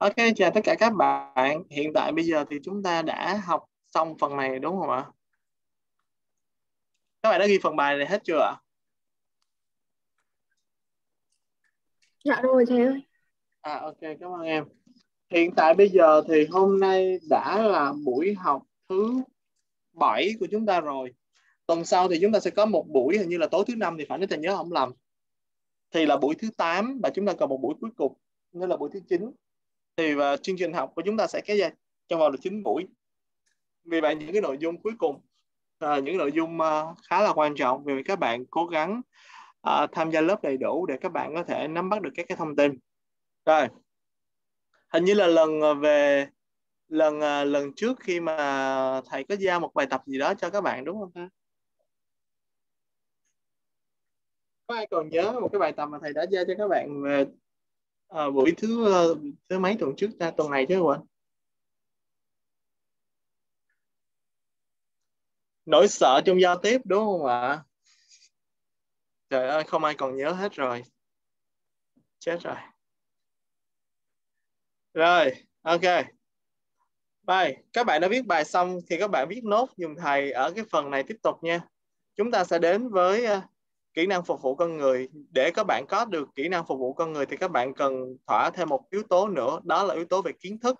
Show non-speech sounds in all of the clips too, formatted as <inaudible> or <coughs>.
Ok, chào tất cả các bạn. Hiện tại bây giờ thì chúng ta đã học xong phần này đúng không ạ? Các bạn đã ghi phần bài này hết chưa ạ? Dạ rồi thầy ơi. À ok, cảm ơn em. Hiện tại bây giờ thì hôm nay đã là buổi học thứ bảy của chúng ta rồi. Tuần sau thì chúng ta sẽ có một buổi hình như là tối thứ năm thì phải nếu ta nhớ không lầm. Thì là buổi thứ 8 và chúng ta còn một buổi cuối cùng, nữa là buổi thứ 9 thì và chương trình học của chúng ta sẽ kéo dài trong vòng là 9 buổi. Vì vậy những cái nội dung cuối cùng à, những nội dung uh, khá là quan trọng vì các bạn cố gắng uh, tham gia lớp đầy đủ để các bạn có thể nắm bắt được các cái thông tin. Rồi hình như là lần à, về lần uh, lần trước khi mà thầy có giao một bài tập gì đó cho các bạn đúng không ta? Có ai còn nhớ một cái bài tập mà thầy đã giao cho các bạn về à, buổi thứ ờ, thứ mấy tuần trước ta? Tuần này chứ quên nỗi sợ trong giao tiếp đúng không ạ? Trời ơi không ai còn nhớ hết rồi. Chết rồi. Rồi ok. Bài các bạn đã viết bài xong thì các bạn viết nốt dùng thầy ở cái phần này tiếp tục nha. Chúng ta sẽ đến với ờ, kỹ năng phục vụ con người. Để các bạn có được kỹ năng phục vụ con người thì các bạn cần thỏa thêm một yếu tố nữa, đó là yếu tố về kiến thức.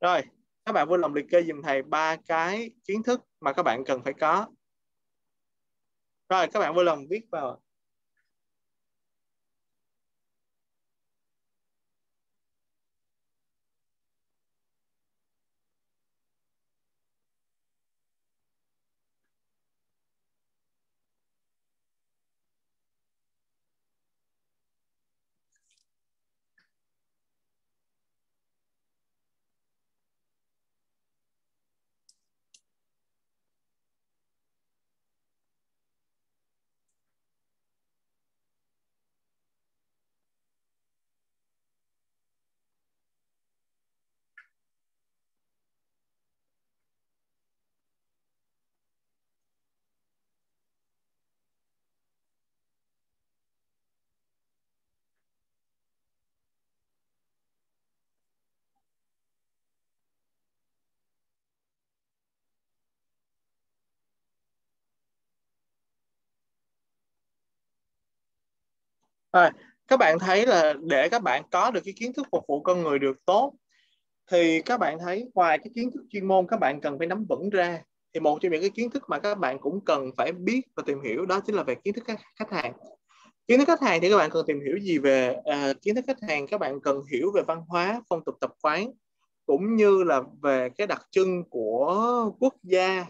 Rồi, các bạn vui lòng liệt kê dùm thầy ba cái kiến thức mà các bạn cần phải có. Rồi, các bạn vui lòng viết vào Rồi, các bạn thấy là để các bạn có được cái kiến thức phục vụ con người được tốt thì các bạn thấy ngoài cái kiến thức chuyên môn các bạn cần phải nắm vững ra. Thì một trong những cái kiến thức mà các bạn cũng cần phải biết và tìm hiểu đó chính là về kiến thức khách, khách hàng. Kiến thức khách hàng thì các bạn cần tìm hiểu gì về à, kiến thức khách hàng? Các bạn cần hiểu về văn hóa phong tục tập quán cũng như là về cái đặc trưng của quốc gia.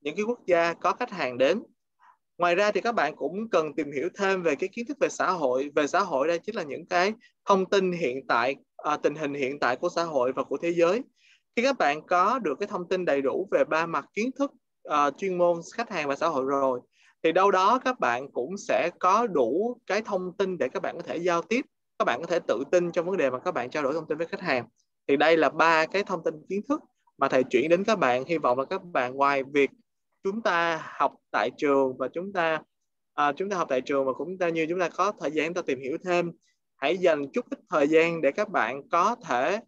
Những cái quốc gia có khách hàng đến ngoài ra thì các bạn cũng cần tìm hiểu thêm về cái kiến thức về xã hội. Về xã hội đây chính là những cái thông tin hiện tại à, tình hình hiện tại của xã hội và của thế giới. Khi các bạn có được cái thông tin đầy đủ về ba mặt kiến thức à, chuyên môn khách hàng và xã hội rồi thì đâu đó các bạn cũng sẽ có đủ cái thông tin để các bạn có thể giao tiếp các bạn có thể tự tin trong vấn đề mà các bạn trao đổi thông tin với khách hàng. Thì đây là ba cái thông tin kiến thức mà thầy chuyển đến các bạn. Hy vọng là các bạn ngoài việc chúng ta học tại trường và chúng ta à, chúng ta học tại trường và cũng ta như chúng ta có thời gian ta tìm hiểu thêm. Hãy dành chút ít thời gian để các bạn có thể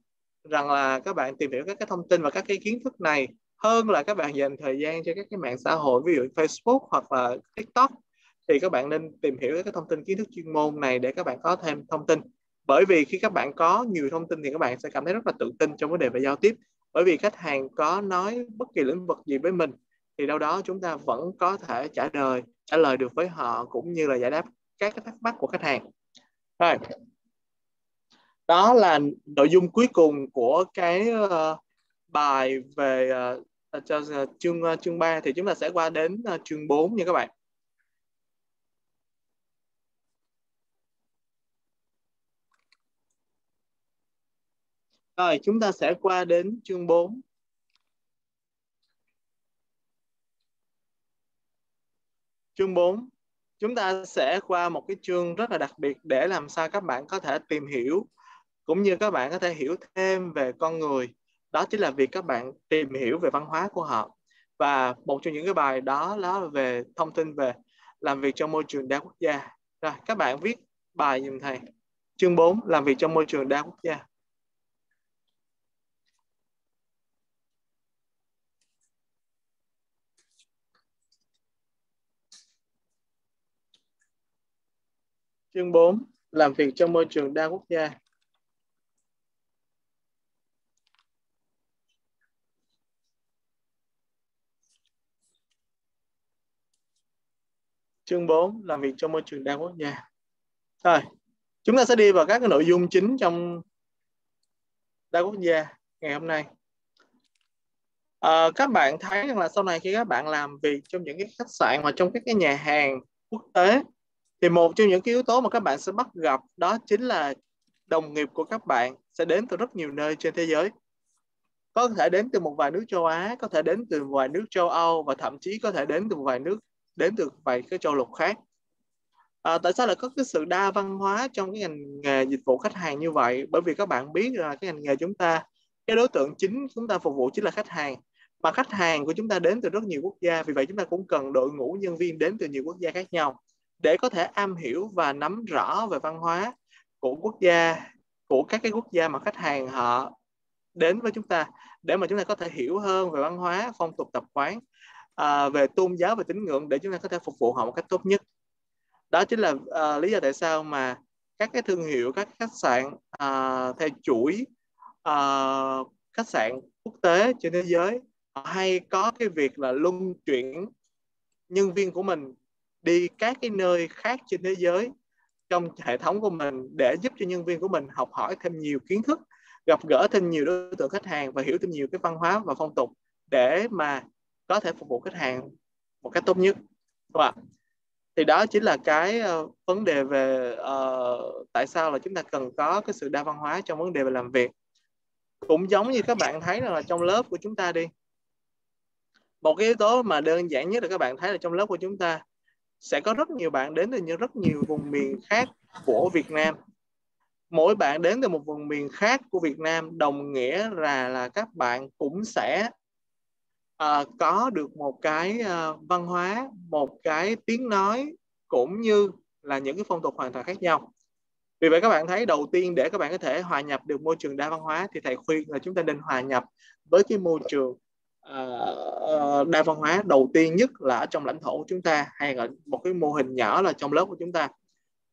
rằng là các bạn tìm hiểu các cái thông tin và các cái kiến thức này hơn là các bạn dành thời gian cho các cái mạng xã hội ví dụ Facebook hoặc là TikTok. Thì các bạn nên tìm hiểu các cái thông tin kiến thức chuyên môn này để các bạn có thêm thông tin. Bởi vì khi các bạn có nhiều thông tin thì các bạn sẽ cảm thấy rất là tự tin trong vấn đề về giao tiếp. Bởi vì khách hàng có nói bất kỳ lĩnh vực gì với mình thì đâu đó chúng ta vẫn có thể trả lời trả lời được với họ cũng như là giải đáp các cái thắc mắc của khách hàng. Rồi. Đó là nội dung cuối cùng của cái uh, bài về uh, cho uh, chương uh, chương 3 thì chúng ta sẽ qua đến uh, chương 4 nha các bạn. Rồi, chúng ta sẽ qua đến chương 4. Chương 4, chúng ta sẽ qua một cái chương rất là đặc biệt để làm sao các bạn có thể tìm hiểu cũng như các bạn có thể hiểu thêm về con người. Đó chính là việc các bạn tìm hiểu về văn hóa của họ. Và một trong những cái bài đó là về thông tin về làm việc trong môi trường đa quốc gia. Rồi, các bạn viết bài giùm thầy. Chương 4, làm việc trong môi trường đa quốc gia. Chương 4 làm việc trong môi trường đa quốc gia. Chương 4 làm việc trong môi trường đa quốc gia. Rồi, chúng ta sẽ đi vào các cái nội dung chính trong đa quốc gia ngày hôm nay. À, các bạn thấy rằng là sau này khi các bạn làm việc trong những cái khách sạn hoặc trong các cái nhà hàng quốc tế thì một trong những cái yếu tố mà các bạn sẽ bắt gặp đó chính là đồng nghiệp của các bạn sẽ đến từ rất nhiều nơi trên thế giới. Có thể đến từ một vài nước châu Á có thể đến từ một vài nước châu Âu và thậm chí có thể đến từ một vài nước đến từ vài cái châu lục khác. À, tại sao lại có cái sự đa văn hóa trong cái ngành nghề dịch vụ khách hàng như vậy? Bởi vì các bạn biết là cái ngành nghề chúng ta cái đối tượng chính chúng ta phục vụ chính là khách hàng. Mà khách hàng của chúng ta đến từ rất nhiều quốc gia vì vậy chúng ta cũng cần đội ngũ nhân viên đến từ nhiều quốc gia khác nhau để có thể am hiểu và nắm rõ về văn hóa của quốc gia của các cái quốc gia mà khách hàng họ đến với chúng ta để mà chúng ta có thể hiểu hơn về văn hóa phong tục tập quán à, về tôn giáo và tín ngưỡng để chúng ta có thể phục vụ họ một cách tốt nhất. Đó chính là à, lý do tại sao mà các cái thương hiệu các khách sạn à, theo chuỗi à, khách sạn quốc tế trên thế giới hay có cái việc là luân chuyển nhân viên của mình đi các cái nơi khác trên thế giới trong hệ thống của mình để giúp cho nhân viên của mình học hỏi thêm nhiều kiến thức gặp gỡ thêm nhiều đối tượng khách hàng và hiểu thêm nhiều cái văn hóa và phong tục để mà có thể phục vụ khách hàng một cách tốt nhất đúng không? thì đó chính là cái uh, vấn đề về uh, tại sao là chúng ta cần có cái sự đa văn hóa trong vấn đề về làm việc cũng giống như các bạn thấy là trong lớp của chúng ta đi một cái yếu tố mà đơn giản nhất là các bạn thấy là trong lớp của chúng ta sẽ có rất nhiều bạn đến từ những rất nhiều vùng miền khác của Việt Nam. Mỗi bạn đến từ một vùng miền khác của Việt Nam đồng nghĩa là là các bạn cũng sẽ uh, có được một cái uh, văn hóa một cái tiếng nói cũng như là những cái phong tục hoàn toàn khác nhau. Vì vậy các bạn thấy đầu tiên để các bạn có thể hòa nhập được môi trường đa văn hóa thì thầy khuyên là chúng ta nên hòa nhập với cái môi trường uh, đa văn hóa đầu tiên nhất là ở trong lãnh thổ của chúng ta hay là một cái mô hình nhỏ là trong lớp của chúng ta.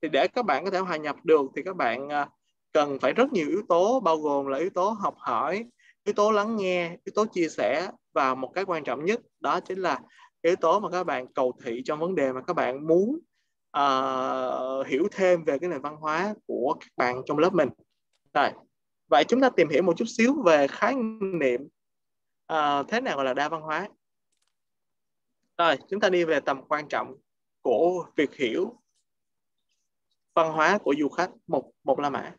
Thì để các bạn có thể hòa nhập được thì các bạn uh, cần phải rất nhiều yếu tố bao gồm là yếu tố học hỏi yếu tố lắng nghe yếu tố chia sẻ và một cái quan trọng nhất đó chính là yếu tố mà các bạn cầu thị trong vấn đề mà các bạn muốn uh, hiểu thêm về cái nền văn hóa của các bạn trong lớp mình. Rồi vậy chúng ta tìm hiểu một chút xíu về khái niệm uh, thế nào gọi là đa văn hóa? Rồi chúng ta đi về tầm quan trọng của việc hiểu văn hóa của du khách một một La Mã.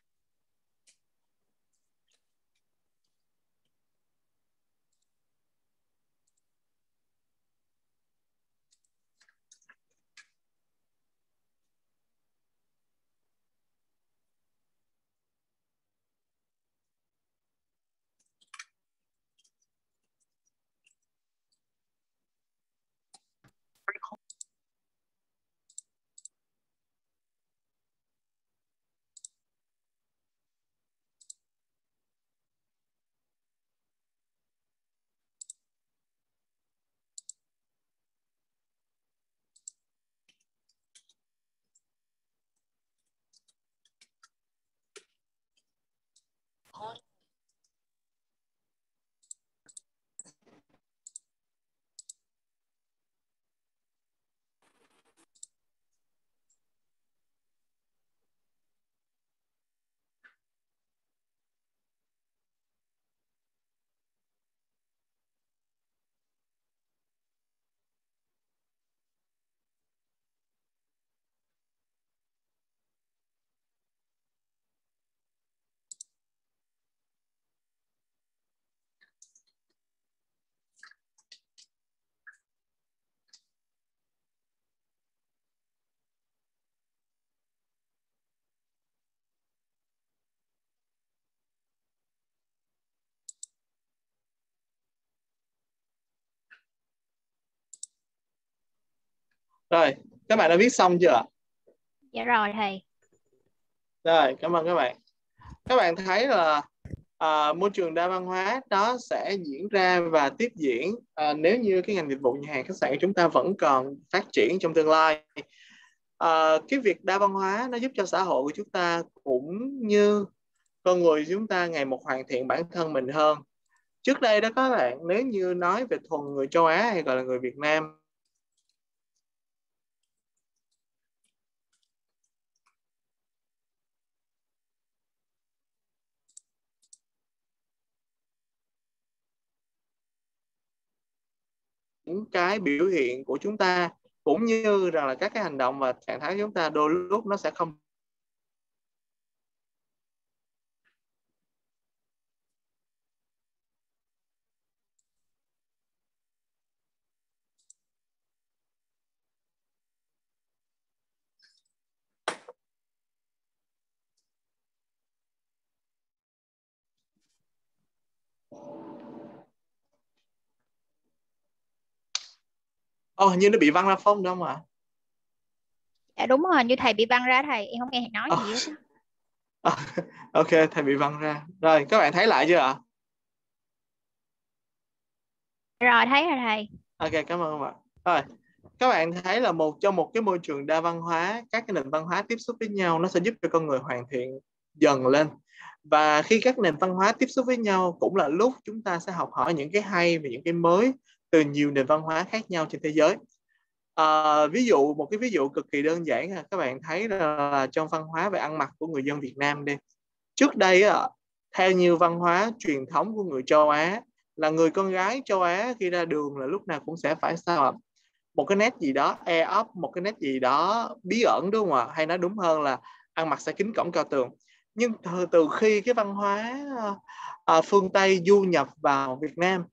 Rồi, các bạn đã viết xong chưa Dạ rồi thầy. Rồi, cảm ơn các bạn. Các bạn thấy là à, môi trường đa văn hóa đó sẽ diễn ra và tiếp diễn à, nếu như cái ngành dịch vụ nhà hàng khách sạn chúng ta vẫn còn phát triển trong tương lai. uh, cái việc đa văn hóa nó giúp cho xã hội của chúng ta cũng như con người chúng ta ngày một hoàn thiện bản thân mình hơn trước đây đó các bạn nếu như nói về thuần người châu Á hay gọi là người Việt Nam những cái biểu hiện của chúng ta, cũng như rằng là các cái hành động và trạng thái của chúng ta đôi lúc nó sẽ không Ồ, oh, như nó bị văng ra phong đâu mà. Dạ đúng rồi, như thầy bị văng ra thầy, em không nghe thầy nói oh. gì hết. <laughs> ok, thầy bị văng ra. Rồi, các bạn thấy lại chưa ạ? Rồi, thấy rồi thầy. Ok, cảm ơn bạn. Rồi, các bạn thấy là một trong một cái môi trường đa văn hóa, các cái nền văn hóa tiếp xúc với nhau nó sẽ giúp cho con người hoàn thiện dần lên. Và khi các nền văn hóa tiếp xúc với nhau cũng là lúc chúng ta sẽ học hỏi những cái hay và những cái mới từ nhiều nền văn hóa khác nhau trên thế giới. À, ví dụ một cái ví dụ cực kỳ đơn giản các bạn thấy là trong văn hóa về ăn mặc của người dân Việt Nam đi. Trước đây theo như văn hóa truyền thống của người châu Á là người con gái châu Á khi ra đường là lúc nào cũng sẽ phải sao một cái nét gì đó e ấp một cái nét gì đó bí ẩn đúng không ạ? Hay nói đúng hơn là ăn mặc sẽ kính cổng cao tường. Nhưng từ, từ khi cái văn hóa ờ, ờ, phương Tây du nhập vào Việt Nam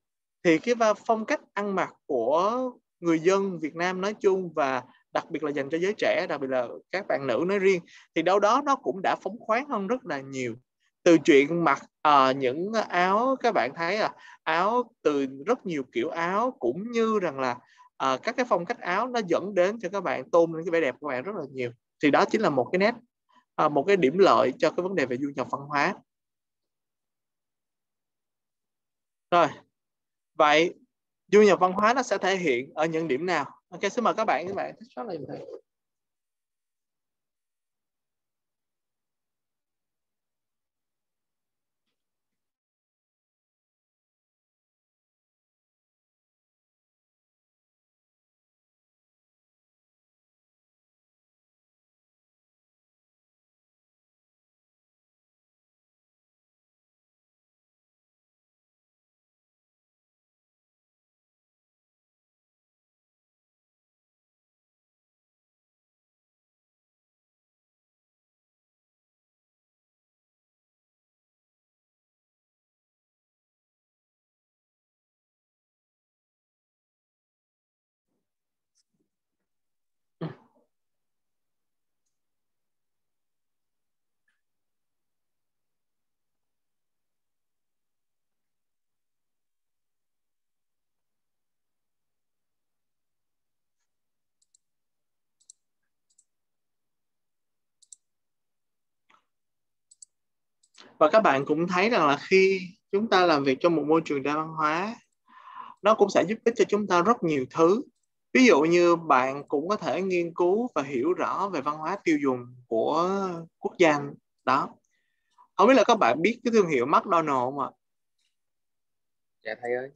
thì cái phong cách ăn mặc của người dân Việt Nam nói chung và đặc biệt là dành cho giới trẻ đặc biệt là các bạn nữ nói riêng thì đâu đó nó cũng đã phóng khoáng hơn rất là nhiều. Từ chuyện mặc uh, những áo các bạn thấy à áo từ rất nhiều kiểu áo cũng như rằng là uh, các cái phong cách áo nó dẫn đến cho các bạn tôn lên cái vẻ đẹp của bạn rất là nhiều. Thì đó chính là một cái nét uh, một cái điểm lợi cho cái vấn đề về du nhập văn hóa. Rồi vậy, du nhập văn hóa nó sẽ thể hiện ở những điểm nào? Ok, xin mời các bạn các bạn thích này và các bạn cũng thấy rằng là khi chúng ta làm việc trong một môi trường đa văn hóa nó cũng sẽ giúp ích cho chúng ta rất nhiều thứ. Ví dụ như bạn cũng có thể nghiên cứu và hiểu rõ về văn hóa tiêu dùng của quốc gia đó. Không biết là các bạn biết cái thương hiệu McDonald không ạ? Dạ thầy ơi.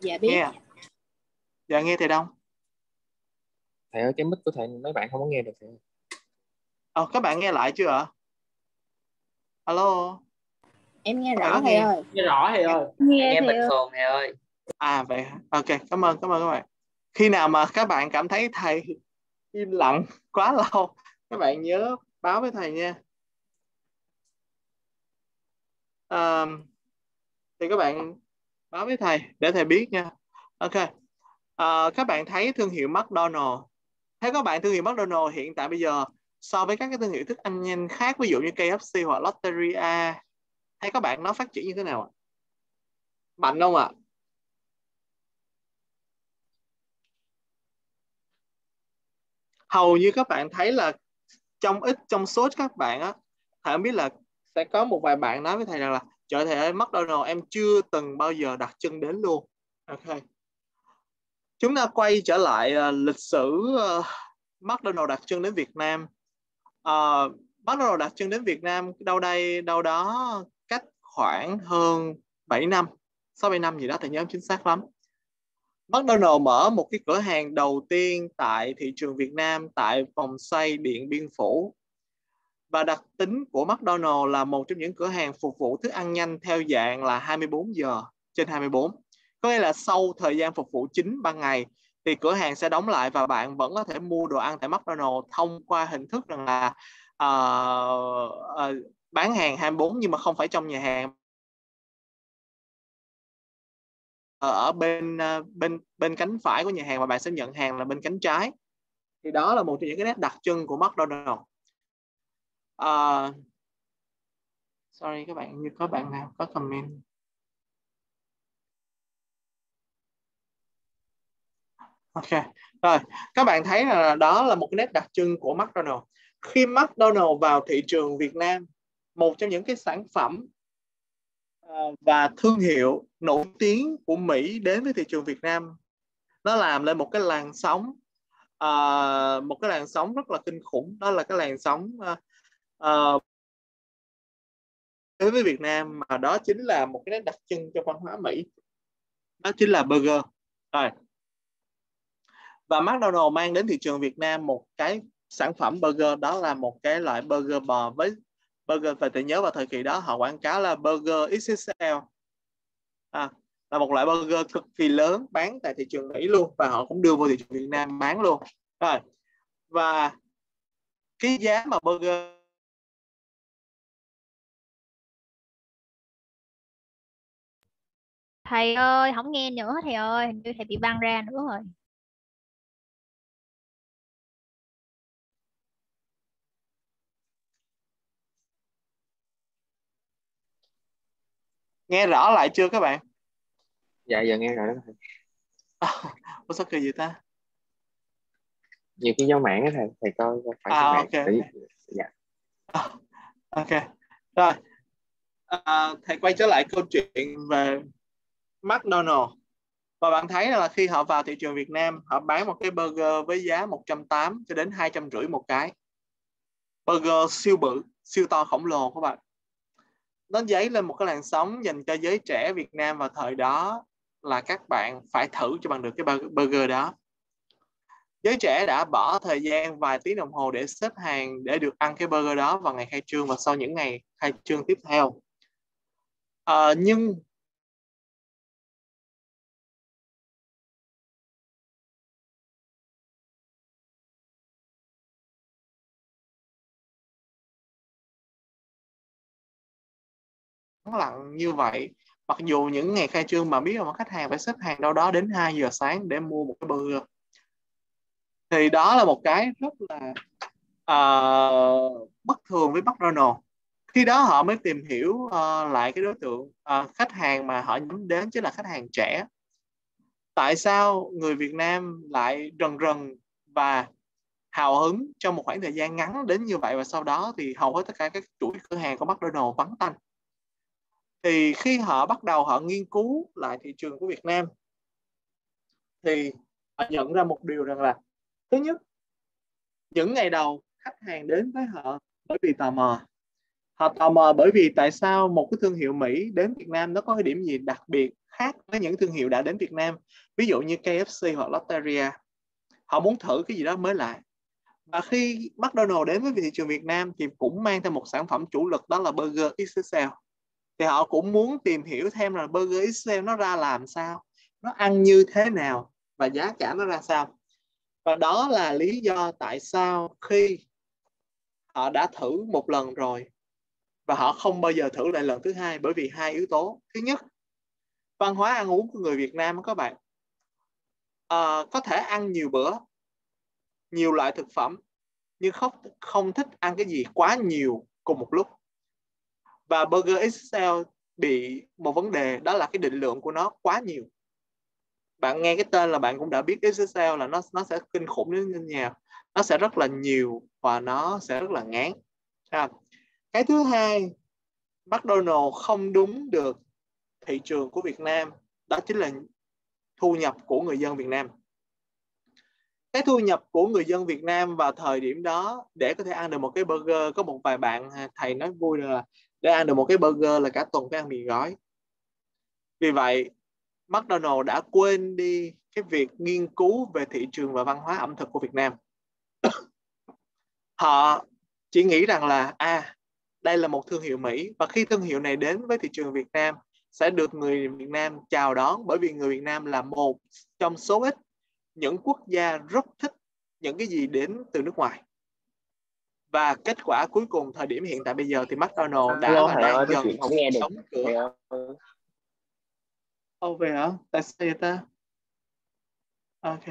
Dạ biết. Nghe dạ nghe thầy đông thầy ơi cái mic của thầy mấy bạn không có nghe được thầy Ờ, các bạn nghe lại chưa ạ alo. Em nghe rõ thầy ơi. Nghe rõ thầy ơi. nghe, nghe bình thường thầy ơi. À vậy ok cảm ơn cảm ơn các bạn. Khi nào mà các bạn cảm thấy thầy im lặng quá lâu các bạn nhớ báo với thầy nha. À, thì các bạn báo với thầy để thầy biết nha. Ok. À, các bạn thấy thương hiệu McDonald. Thấy các bạn thương hiệu McDonald hiện tại bây giờ so với các cái thương hiệu thức ăn nhanh khác ví dụ như KFC hoặc Lotteria hay các bạn nó phát triển như thế nào ạ? Mạnh không ạ? Hầu như các bạn thấy là trong ít trong số các bạn á thầy không biết là sẽ có một vài bạn nói với thầy rằng là trời thầy ơi McDonald em chưa từng bao giờ đặt chân đến luôn. Ok. Chúng ta quay trở lại uh, lịch sử uh, McDonald đặt chân đến Việt Nam. Ờ, uh, McDonald đặt chân đến Việt Nam đâu đây đâu đó cách khoảng hơn 7 năm 6 7 năm gì đó thì nhớ chính xác lắm. McDonald mở một cái cửa hàng đầu tiên tại thị trường Việt Nam tại vòng xoay Điện Biên Phủ. Và đặc tính của McDonald là một trong những cửa hàng phục vụ thức ăn nhanh theo dạng là 24 giờ trên 24 có nghĩa là sau thời gian phục vụ chính ban ngày thì cửa hàng sẽ đóng lại và bạn vẫn có thể mua đồ ăn tại McDonald thông qua hình thức rằng là uh, uh, bán hàng 24 nhưng mà không phải trong nhà hàng. Ờ, ở bên uh, bên bên cánh phải của nhà hàng và bạn sẽ nhận hàng là bên cánh trái. Thì đó là một trong những cái nét đặc trưng của McDonald. Uh, sorry các bạn như có bạn nào có comment? Ok, rồi các bạn thấy là đó là một cái nét đặc trưng của McDonald. Khi McDonald vào thị trường Việt Nam, một trong những cái sản phẩm ờ, và thương hiệu nổi tiếng của Mỹ đến với thị trường Việt Nam, nó làm lên một cái làn sóng, uh, một cái làn sóng rất là kinh khủng. Đó là cái làn sóng uh, uh, với Việt Nam mà đó chính là một cái nét đặc trưng cho văn hóa Mỹ. Đó chính là burger. Rồi và McDonald mang đến thị trường Việt Nam một cái sản phẩm burger đó là một cái loại burger bò với burger và tôi nhớ vào thời kỳ đó họ quảng cáo là burger XXL à, là một loại burger cực kỳ lớn bán tại thị trường Mỹ luôn và họ cũng đưa vào thị trường Việt Nam bán luôn. Rồi và cái giá mà burger thầy ơi không nghe nữa thầy ơi hình như thầy bị băng ra nữa rồi. Nghe rõ lại chưa các bạn? Dạ giờ nghe rồi đó thầy <laughs> ủa sao kỳ vậy ta? Nhiều khi do mạng á thầy thầy coi phải à, mạng. ok, Tại- ok. dạ. Ok. Rồi. À, thầy quay trở lại câu chuyện về McDonald. Và bạn thấy là khi họ vào thị trường Việt Nam họ bán một cái burger với giá 180 cho đến 250 một cái. Burger siêu bự siêu to khổng lồ các bạn nó dấy lên một cái làn sóng dành cho giới trẻ Việt Nam vào thời đó là các bạn phải thử cho bằng được cái burger đó. Giới trẻ đã bỏ thời gian vài tiếng đồng hồ để xếp hàng để được ăn cái burger đó vào ngày khai trương và sau những ngày khai trương tiếp theo. À, nhưng lặng như vậy. Mặc dù những ngày khai trương mà biết là khách hàng phải xếp hàng đâu đó đến 2 giờ sáng để mua một cái burger thì đó là một cái rất là uh, bất thường với McDonald khi đó họ mới tìm hiểu uh, lại cái đối tượng uh, khách hàng mà họ nhắm đến chính là khách hàng trẻ. Tại sao người Việt Nam lại rần rần và hào hứng trong một khoảng thời gian ngắn đến như vậy và sau đó thì hầu hết tất cả các chuỗi cửa hàng của McDonald vắng tanh? Thì khi họ bắt đầu họ nghiên cứu lại thị trường của Việt Nam, thì họ nhận ra một điều rằng là, thứ nhất, những ngày đầu khách hàng đến với họ bởi vì tò mò. Họ tò mò bởi vì tại sao một cái thương hiệu Mỹ đến Việt Nam nó có cái điểm gì đặc biệt khác với những thương hiệu đã đến Việt Nam? Ví dụ như KFC hoặc Lotteria. Họ muốn thử cái gì đó mới lạ. Và khi McDonald đến với thị trường Việt Nam thì cũng mang theo một sản phẩm chủ lực đó là burger XXL thì họ cũng muốn tìm hiểu thêm là burger Israel nó ra làm sao nó ăn như thế nào và giá cả nó ra sao. Và đó là lý do tại sao khi họ đã thử một lần rồi và họ không bao giờ thử lại lần thứ hai bởi vì hai yếu tố. Thứ nhất văn hóa ăn uống của người Việt Nam các bạn. À, có thể ăn nhiều bữa nhiều loại thực phẩm nhưng không không thích ăn cái gì quá nhiều cùng một lúc và burger XL bị một vấn đề, đó là cái định lượng của nó quá nhiều. Bạn nghe cái tên là bạn cũng đã biết Excel là nó nó sẽ kinh khủng đến như nào nó sẽ rất là nhiều và nó sẽ rất là ngán. À. cái thứ hai, McDonald không đúng được thị trường của Việt Nam. Đó chính là thu nhập của người dân Việt Nam. Cái thu nhập của người dân Việt Nam vào thời điểm đó, để có thể ăn được một cái burger, có một vài bạn à, thầy nói vui là để ăn được một cái burger là cả tuần phải ăn mì gói. Vì vậy, McDonald đã quên đi cái việc nghiên cứu về thị trường và văn hóa ẩm thực của Việt Nam. <coughs> Họ chỉ nghĩ rằng là à đây là một thương hiệu Mỹ và khi thương hiệu này đến với thị trường Việt Nam, sẽ được người Việt Nam chào đón bởi vì người Việt Nam là một trong số ít những quốc gia rất thích những cái gì đến từ nước ngoài và kết quả cuối cùng thời điểm hiện tại bây giờ thì McDonald đã Hello, và thầy đang ơi, dần không nghe được. đóng cửa. Ô về hả? Tại sao vậy ta? Ok.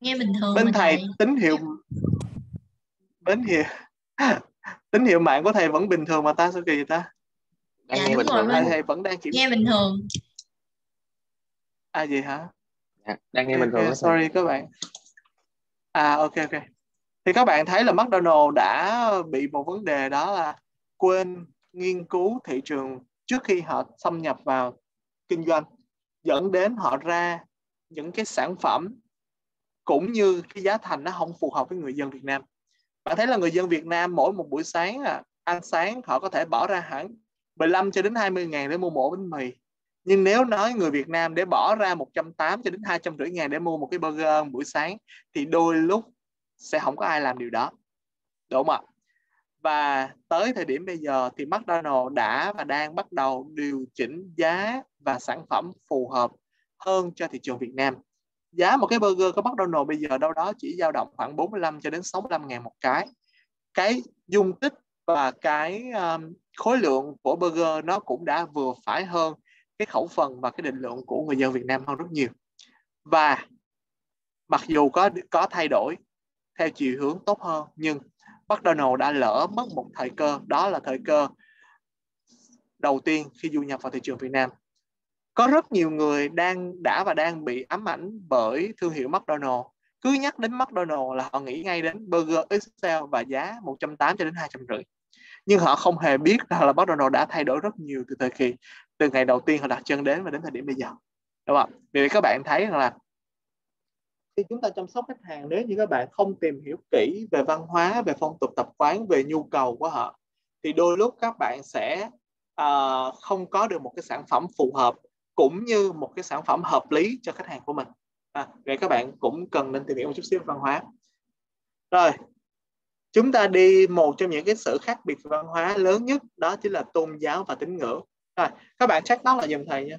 nghe bình thường Bên mà thầy tín hiệu tín hiệu <laughs> tín hiệu mạng của thầy vẫn bình thường mà ta sao kỳ vậy ta? đang Dạ, nghe bình thường. Thầy không? thầy vẫn đang kiểm nghe bình thường à gì hả? Dạ, đang nghe Ok, bình thường ok, đó thầy. sorry các bạn. À ok ok. Thì các bạn thấy là McDonald đã bị một vấn đề đó là quên nghiên cứu thị trường trước khi họ xâm nhập vào kinh doanh dẫn đến họ ra những cái sản phẩm cũng như cái giá thành nó không phù hợp với người dân Việt Nam. Bạn thấy là người dân Việt Nam mỗi một buổi sáng à, ăn sáng họ có thể bỏ ra hẳn 15 cho đến 20 ngàn để mua một bánh mì. Nhưng nếu nói người Việt Nam để bỏ ra 180 cho đến 250 ngàn để mua một cái burger buổi sáng thì đôi lúc sẽ không có ai làm điều đó. Đúng không ạ? Và tới thời điểm bây giờ thì McDonald đã và đang bắt đầu điều chỉnh giá và sản phẩm phù hợp hơn cho thị trường Việt Nam. Giá một cái burger của McDonald bây giờ đâu đó chỉ dao động khoảng 45 cho đến 65 ngàn một cái. Cái dung tích và cái um, khối lượng của burger nó cũng đã vừa phải hơn cái khẩu phần và cái định lượng của người dân Việt Nam hơn rất nhiều. Và mặc dù có có thay đổi theo chiều hướng tốt hơn. Nhưng McDonald đã lỡ mất một thời cơ. Đó là thời cơ đầu tiên khi du nhập vào thị trường Việt Nam. Có rất nhiều người đang đã và đang bị ám ảnh bởi thương hiệu McDonald. Cứ nhắc đến McDonald là họ nghĩ ngay đến burger XL và giá 180 cho đến 250 nhưng họ không hề biết là McDonald đã thay đổi rất nhiều từ thời kỳ, từ ngày đầu tiên họ đặt chân đến và đến thời điểm bây giờ. Đúng không? Vì các bạn thấy rằng là khi chúng ta chăm sóc khách hàng nếu như các bạn không tìm hiểu kỹ về văn hóa về phong tục tập quán về nhu cầu của họ thì đôi lúc các bạn sẽ uh, không có được một cái sản phẩm phù hợp cũng như một cái sản phẩm hợp lý cho khách hàng của mình. À, vậy các bạn cũng cần nên tìm hiểu một chút xíu văn hóa. Rồi chúng ta đi một trong những cái sự khác biệt văn hóa lớn nhất đó chính là tôn giáo và tín ngưỡng. Rồi các bạn chắc đó là dùm thầy nha.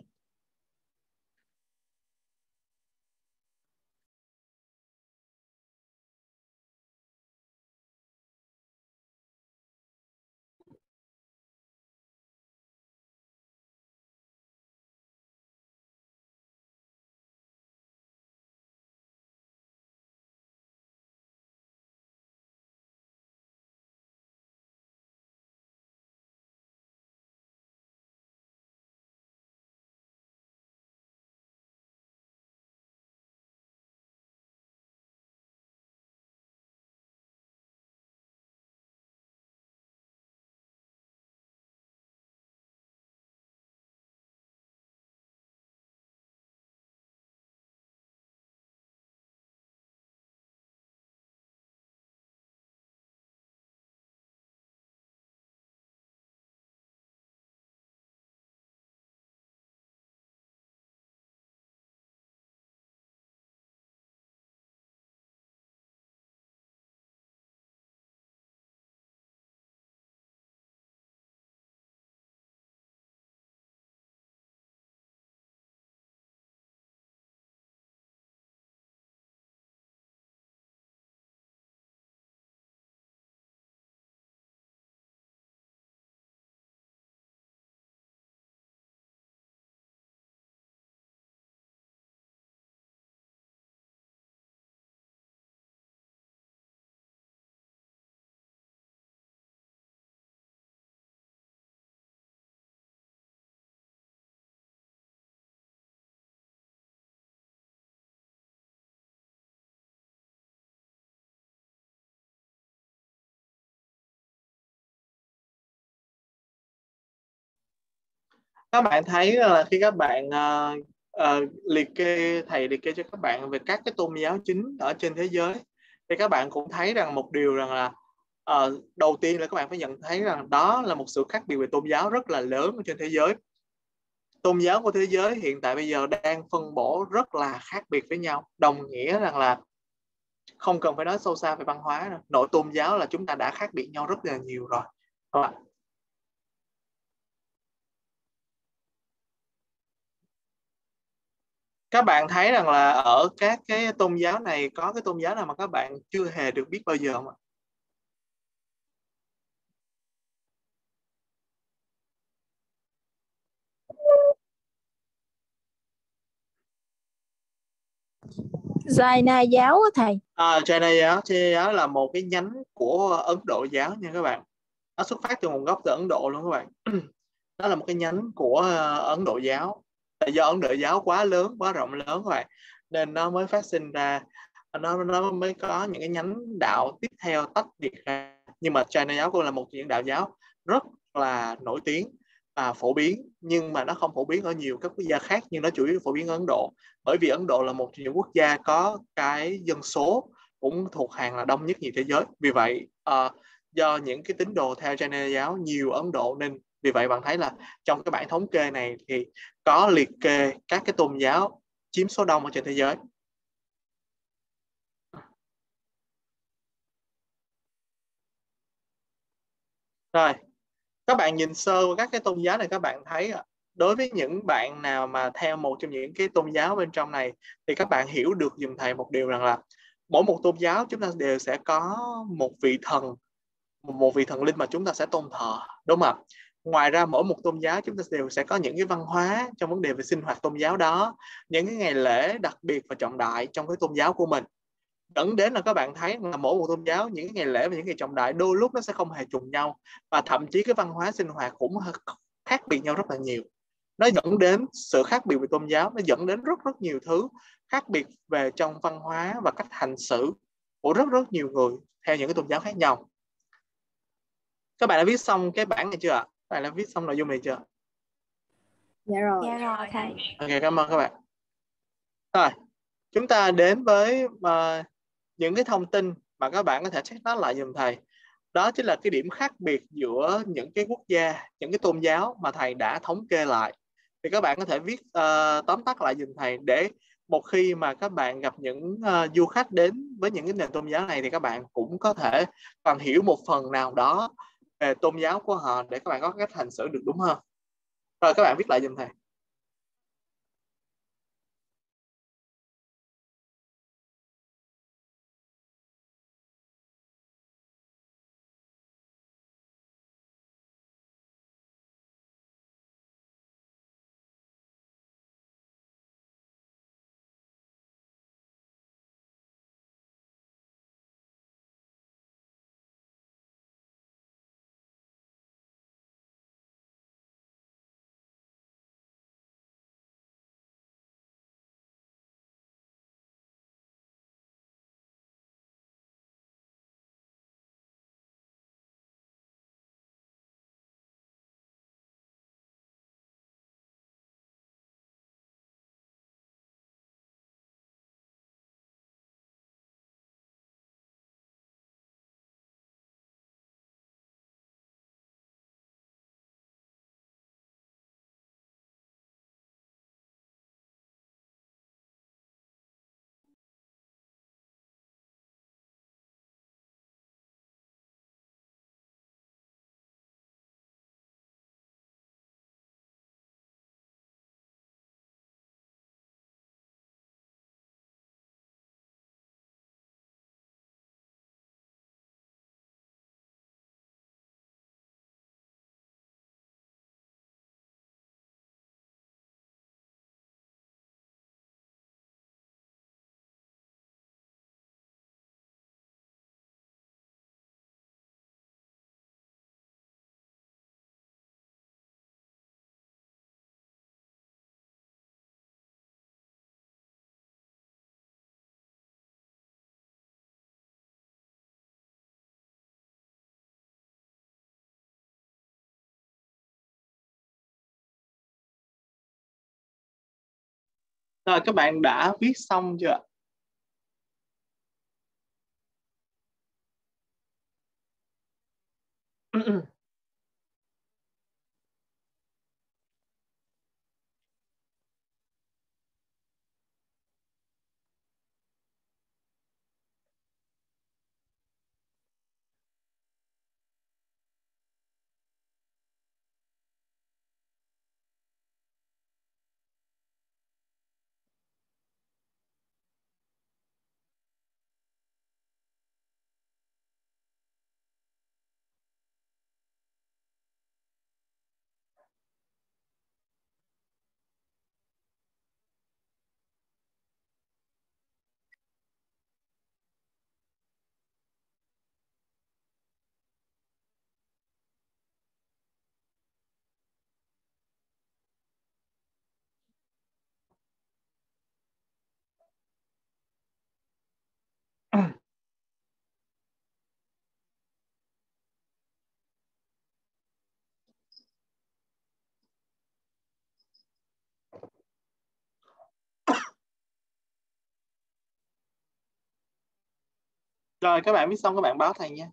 Các bạn thấy là khi các bạn uh, uh, liệt kê thầy liệt kê cho các bạn về các cái tôn giáo chính ở trên thế giới thì các bạn cũng thấy rằng một điều rằng là uh, đầu tiên là các bạn phải nhận thấy rằng đó là một sự khác biệt về tôn giáo rất là lớn ở trên thế giới. Tôn giáo của thế giới hiện tại bây giờ đang phân bổ rất là khác biệt với nhau đồng nghĩa rằng là không cần phải nói sâu xa về văn hóa nữa. nội tôn giáo là chúng ta đã khác biệt nhau rất là nhiều rồi. Các bạn thấy rằng là ở các cái tôn giáo này có cái tôn giáo nào mà các bạn chưa hề được biết bao giờ không ạ? Jaina giáo thầy. À, Jaina giáo, Jaina giáo là một cái nhánh của Ấn Độ giáo nha các bạn. Nó xuất phát từ nguồn gốc từ Ấn Độ luôn các bạn. <clears throat> Nó là một cái nhánh của ờ, Ấn Độ giáo là do Ấn Độ giáo quá lớn, quá rộng lớn rồi. Nên nó mới phát sinh ra nó nó mới có những cái nhánh đạo tiếp theo tách biệt ra. Nhưng mà China giáo cũng là một trong những đạo giáo rất là nổi tiếng và phổ biến nhưng mà nó không phổ biến ở nhiều các quốc gia khác nhưng nó chủ yếu phổ biến ở Ấn Độ. Bởi vì Ấn Độ là một trong những quốc gia có cái dân số cũng thuộc hàng là đông nhất nhì thế giới. Vì vậy uh, do những cái tín đồ theo China giáo nhiều Ấn Độ nên vì vậy bạn thấy là trong cái bảng thống kê này thì có liệt kê các cái tôn giáo chiếm số đông ở trên thế giới. Rồi, các bạn nhìn sơ qua các cái tôn giáo này, các bạn thấy đối với những bạn nào mà theo một trong những cái tôn giáo bên trong này thì các bạn hiểu được dùm thầy một điều rằng là mỗi một tôn giáo chúng ta đều sẽ có một vị thần, một vị thần linh mà chúng ta sẽ tôn thờ, đúng không ạ? Ngoài ra mỗi một tôn giáo chúng ta đều sẽ có những cái văn hóa trong vấn đề về sinh hoạt tôn giáo đó. Những cái ngày lễ đặc biệt và trọng đại trong cái tôn giáo của mình. Dẫn đến là các bạn thấy là mỗi một tôn giáo, những cái ngày lễ và những ngày trọng đại đôi lúc nó sẽ không hề trùng nhau. Và thậm chí cái văn hóa sinh hoạt cũng khác biệt nhau rất là nhiều. Nó dẫn đến sự khác biệt về tôn giáo, nó dẫn đến rất rất nhiều thứ khác biệt về trong văn hóa và cách hành xử của rất rất nhiều người theo những cái tôn giáo khác nhau. Các bạn đã viết xong cái bản này chưa ạ? Bạn đã viết xong nội dung này chưa? Dạ rồi. Dạ rồi. Thầy ok cảm ơn các bạn. Rồi chúng ta đến với uh, những cái thông tin mà các bạn có thể check nó lại dùm thầy. Đó chính là cái điểm khác biệt giữa những cái quốc gia những cái tôn giáo mà thầy đã thống kê lại. Thì các bạn có thể viết uh, tóm tắt lại dùm thầy để một khi mà các bạn gặp những uh, du khách đến với những cái nền tôn giáo này thì các bạn cũng có thể còn hiểu một phần nào đó về tôn giáo của họ để các bạn có cách hành xử được đúng hơn rồi các bạn viết lại dùm thầy. Rồi các bạn đã viết xong chưa ạ? Ừ, ừ. Rồi các bạn viết xong các bạn báo thầy nha.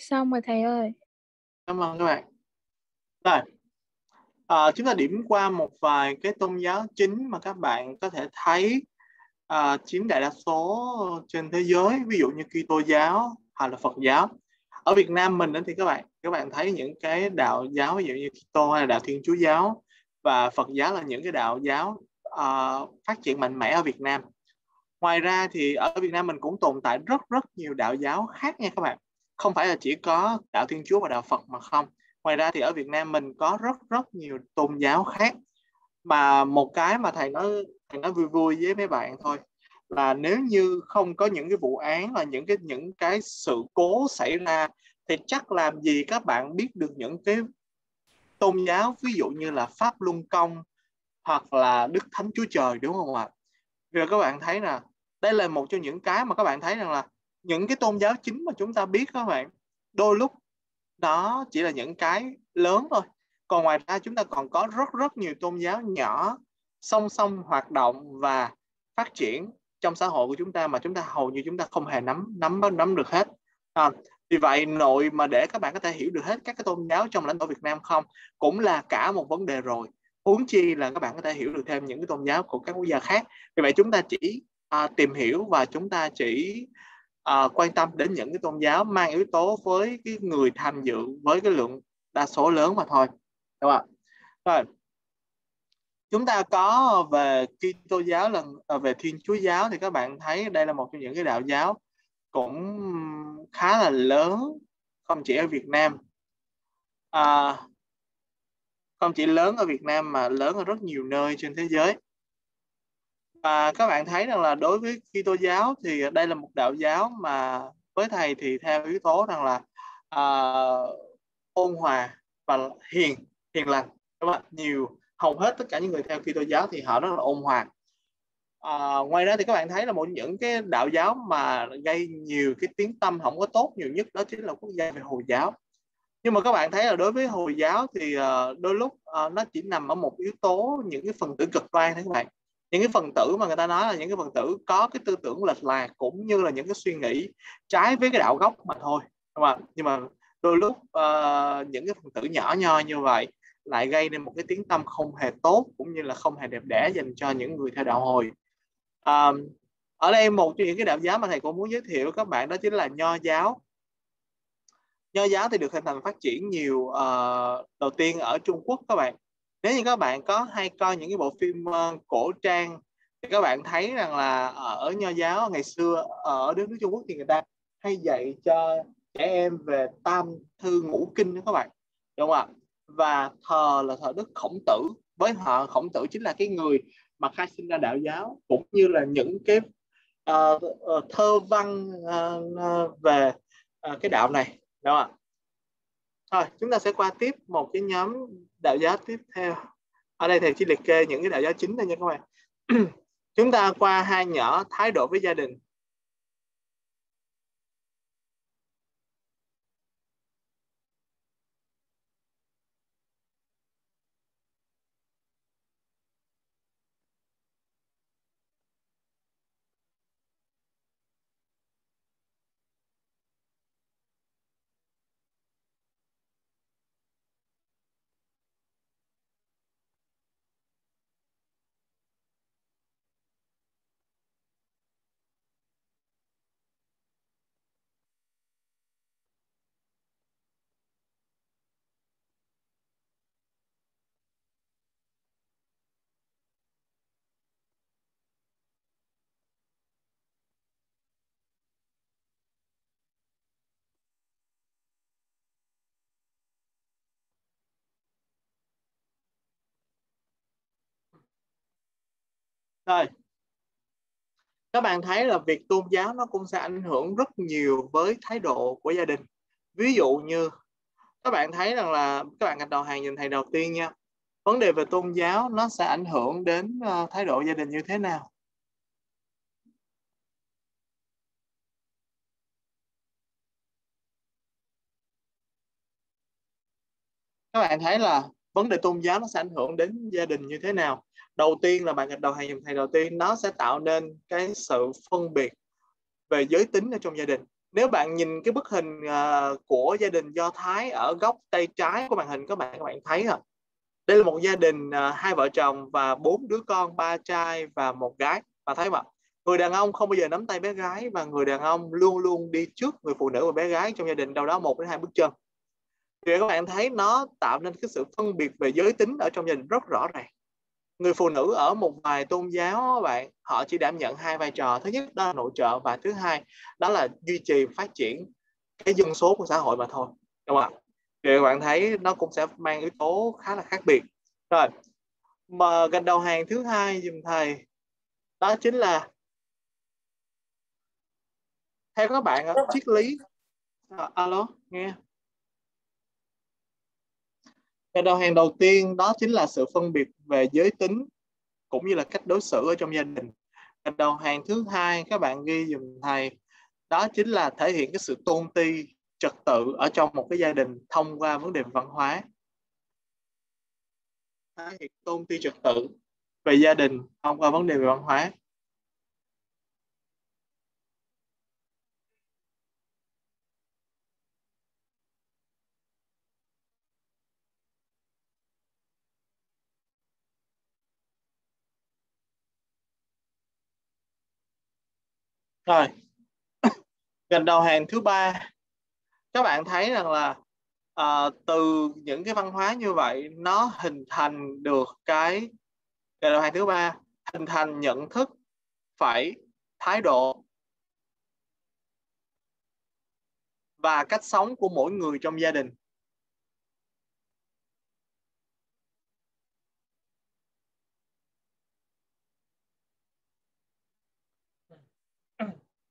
Xong rồi thầy ơi. Cảm ơn các bạn. Rồi, à, chúng ta điểm qua một vài cái tôn giáo chính mà các bạn có thể thấy à, chiếm đại đa số trên thế giới, ví dụ như Kitô giáo hay là Phật giáo. Ở Việt Nam mình thì các bạn các bạn thấy những cái đạo giáo ví dụ như Kitô hay là đạo Thiên Chúa giáo và Phật giáo là những cái đạo giáo uh, phát triển mạnh mẽ ở Việt Nam. Ngoài ra thì ở Việt Nam mình cũng tồn tại rất rất nhiều đạo giáo khác nha các bạn không phải là chỉ có đạo Thiên Chúa và đạo Phật mà không. Ngoài ra thì ở Việt Nam mình có rất rất nhiều tôn giáo khác. Mà một cái mà thầy nói thầy nói vui vui với mấy bạn thôi, là nếu như không có những cái vụ án là những cái những cái sự cố xảy ra, thì chắc làm gì các bạn biết được những cái tôn giáo, ví dụ như là pháp luân công hoặc là đức thánh chúa trời, đúng không ạ rồi các bạn thấy là đây là một trong những cái mà các bạn thấy rằng là những cái tôn giáo chính mà chúng ta biết các bạn đôi lúc đó chỉ là những cái lớn thôi. Còn ngoài ra chúng ta còn có rất rất nhiều tôn giáo nhỏ song song hoạt động và phát triển trong xã hội của chúng ta mà chúng ta hầu như chúng ta không hề nắm nắm nắm được hết. À, vì vậy nội mà để các bạn có thể hiểu được hết các cái tôn giáo trong lãnh thổ Việt Nam không cũng là cả một vấn đề rồi. Huống chi là các bạn có thể hiểu được thêm những cái tôn giáo của các quốc gia khác. Vì vậy chúng ta chỉ à, tìm hiểu và chúng ta chỉ à, quan tâm đến những cái tôn giáo mang yếu tố với cái người tham dự với cái lượng đa số lớn mà thôi đúng không rồi chúng ta có về Kitô giáo lần ờ, về Thiên Chúa giáo thì các bạn thấy đây là một trong những cái đạo giáo cũng khá là lớn không chỉ ở Việt Nam. À, không chỉ lớn ở Việt Nam mà lớn ở rất nhiều nơi trên thế giới và các bạn thấy rằng là đối với Kitô giáo thì đây là một đạo giáo mà với thầy thì theo yếu tố rằng là uh, ôn hòa và hiền hiền lành các bạn nhiều hầu hết tất cả những người theo Kitô giáo thì họ rất là ôn hòa. À, ngoài ra thì các bạn thấy là một những cái đạo giáo mà gây nhiều cái tiếng tâm không có tốt nhiều nhất đó chính là quốc gia về hồi giáo. Nhưng mà các bạn thấy là đối với hồi giáo thì uh, đôi lúc uh, nó chỉ nằm ở một yếu tố những cái phần tử cực đoan thôi các bạn những cái phần tử mà người ta nói là những cái phần tử có cái tư tưởng lệch lạc cũng như là những cái suy nghĩ trái với cái đạo gốc mà thôi. Đúng không? nhưng mà đôi lúc uh, những cái phần tử nhỏ nho như vậy lại gây nên một cái tiếng tâm không hề tốt cũng như là không hề đẹp đẽ dành cho những người theo đạo hồi. Um, ở đây một trong những cái đạo giáo mà thầy cũng muốn giới thiệu các bạn đó chính là nho giáo. Nho giáo thì được hình thành phát triển nhiều uh, đầu tiên ở Trung Quốc các bạn nếu như các bạn có hay coi những cái bộ phim uh, cổ trang thì các bạn thấy rằng là ờ, ở nho giáo ngày xưa ờ, ở đất nước Trung Quốc thì người ta hay dạy cho trẻ em về tam thư ngũ kinh đó các bạn đúng không ạ? Và thờ là thờ đức khổng tử. Với họ khổng tử chính là cái người mà khai sinh ra đạo giáo cũng như là những cái uh, thơ văn uh, về uh, cái đạo này đúng không ạ? Rồi chúng ta sẽ qua tiếp một cái nhóm đạo giáo tiếp theo. Ở đây thầy chỉ liệt kê những cái đạo giáo chính thôi nha các bạn. <clears throat> Chúng ta qua hai nhỏ thái độ với gia đình. Rồi. Các bạn thấy là việc tôn giáo nó cũng sẽ ảnh hưởng rất nhiều với thái độ của gia đình. Ví dụ như các bạn thấy rằng là các bạn gạch đầu hàng nhìn thầy đầu tiên nha. Vấn đề về tôn giáo nó sẽ ảnh hưởng đến uh, thái độ gia đình như thế nào? Các bạn thấy là vấn đề tôn giáo nó sẽ ảnh hưởng đến gia đình như thế nào? Đầu tiên là bạn gạch đầu hàng dùng thầy đầu tiên nó sẽ tạo nên cái sự phân biệt về giới tính ở trong gia đình. Nếu bạn nhìn cái bức hình uh, của gia đình do thái ở góc tay trái của màn hình các bạn các bạn thấy không? Đây là một gia đình uh, hai vợ chồng và bốn đứa con ba trai và một gái. Và thấy mà người đàn ông không bao giờ nắm tay bé gái và người đàn ông luôn luôn đi trước người phụ nữ và bé gái trong gia đình đâu đó một đến hai bước chân. Thì các bạn thấy nó tạo nên cái sự phân biệt về giới tính ở trong gia đình rất rõ ràng người phụ nữ ở một vài tôn giáo bạn họ chỉ đảm nhận hai vai trò. Thứ nhất đó là nội trợ và thứ hai đó là duy trì phát triển cái dân số của xã hội mà thôi. Đúng không ạ? Thì các bạn thấy nó cũng sẽ mang yếu tố khá là khác biệt. Rồi mà gạch đầu hàng thứ hai dùm thầy đó chính là theo các bạn triết lý à, alo nghe cái đầu hàng đầu tiên đó chính là sự phân biệt về giới tính cũng như là cách đối xử ở trong gia đình. Cái đầu hàng thứ hai các bạn ghi dùm thầy, đó chính là thể hiện cái sự tôn ti, trật tự ở trong một cái gia đình thông qua vấn đề văn hóa. Thể hiện tôn ti trật tự về gia đình thông qua vấn đề về văn hóa. Rồi, <coughs> gần đầu hàng thứ ba, các bạn thấy rằng là uh, từ những cái văn hóa như vậy nó hình thành được cái gần đầu hàng thứ ba hình thành nhận thức phải thái độ và cách sống của mỗi người trong gia đình.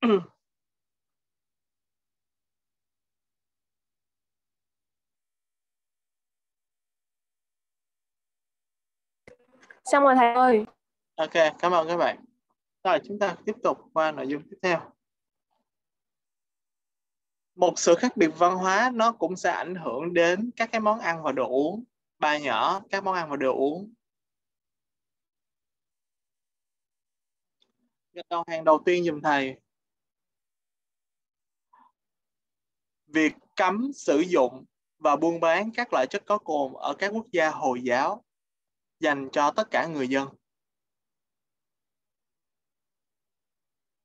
<clears throat> Xong rồi thầy ơi. Ok, cảm ơn các bạn. Rồi chúng ta tiếp tục qua nội dung tiếp theo. Một sự khác biệt văn hóa nó cũng sẽ ảnh hưởng đến các cái món ăn và đồ uống. Bài nhỏ các món ăn và đồ uống. câu hàng đầu tiên dùm thầy. Việc cấm sử dụng và buôn bán các loại chất có cồn ở các quốc gia Hồi giáo dành cho tất cả người dân.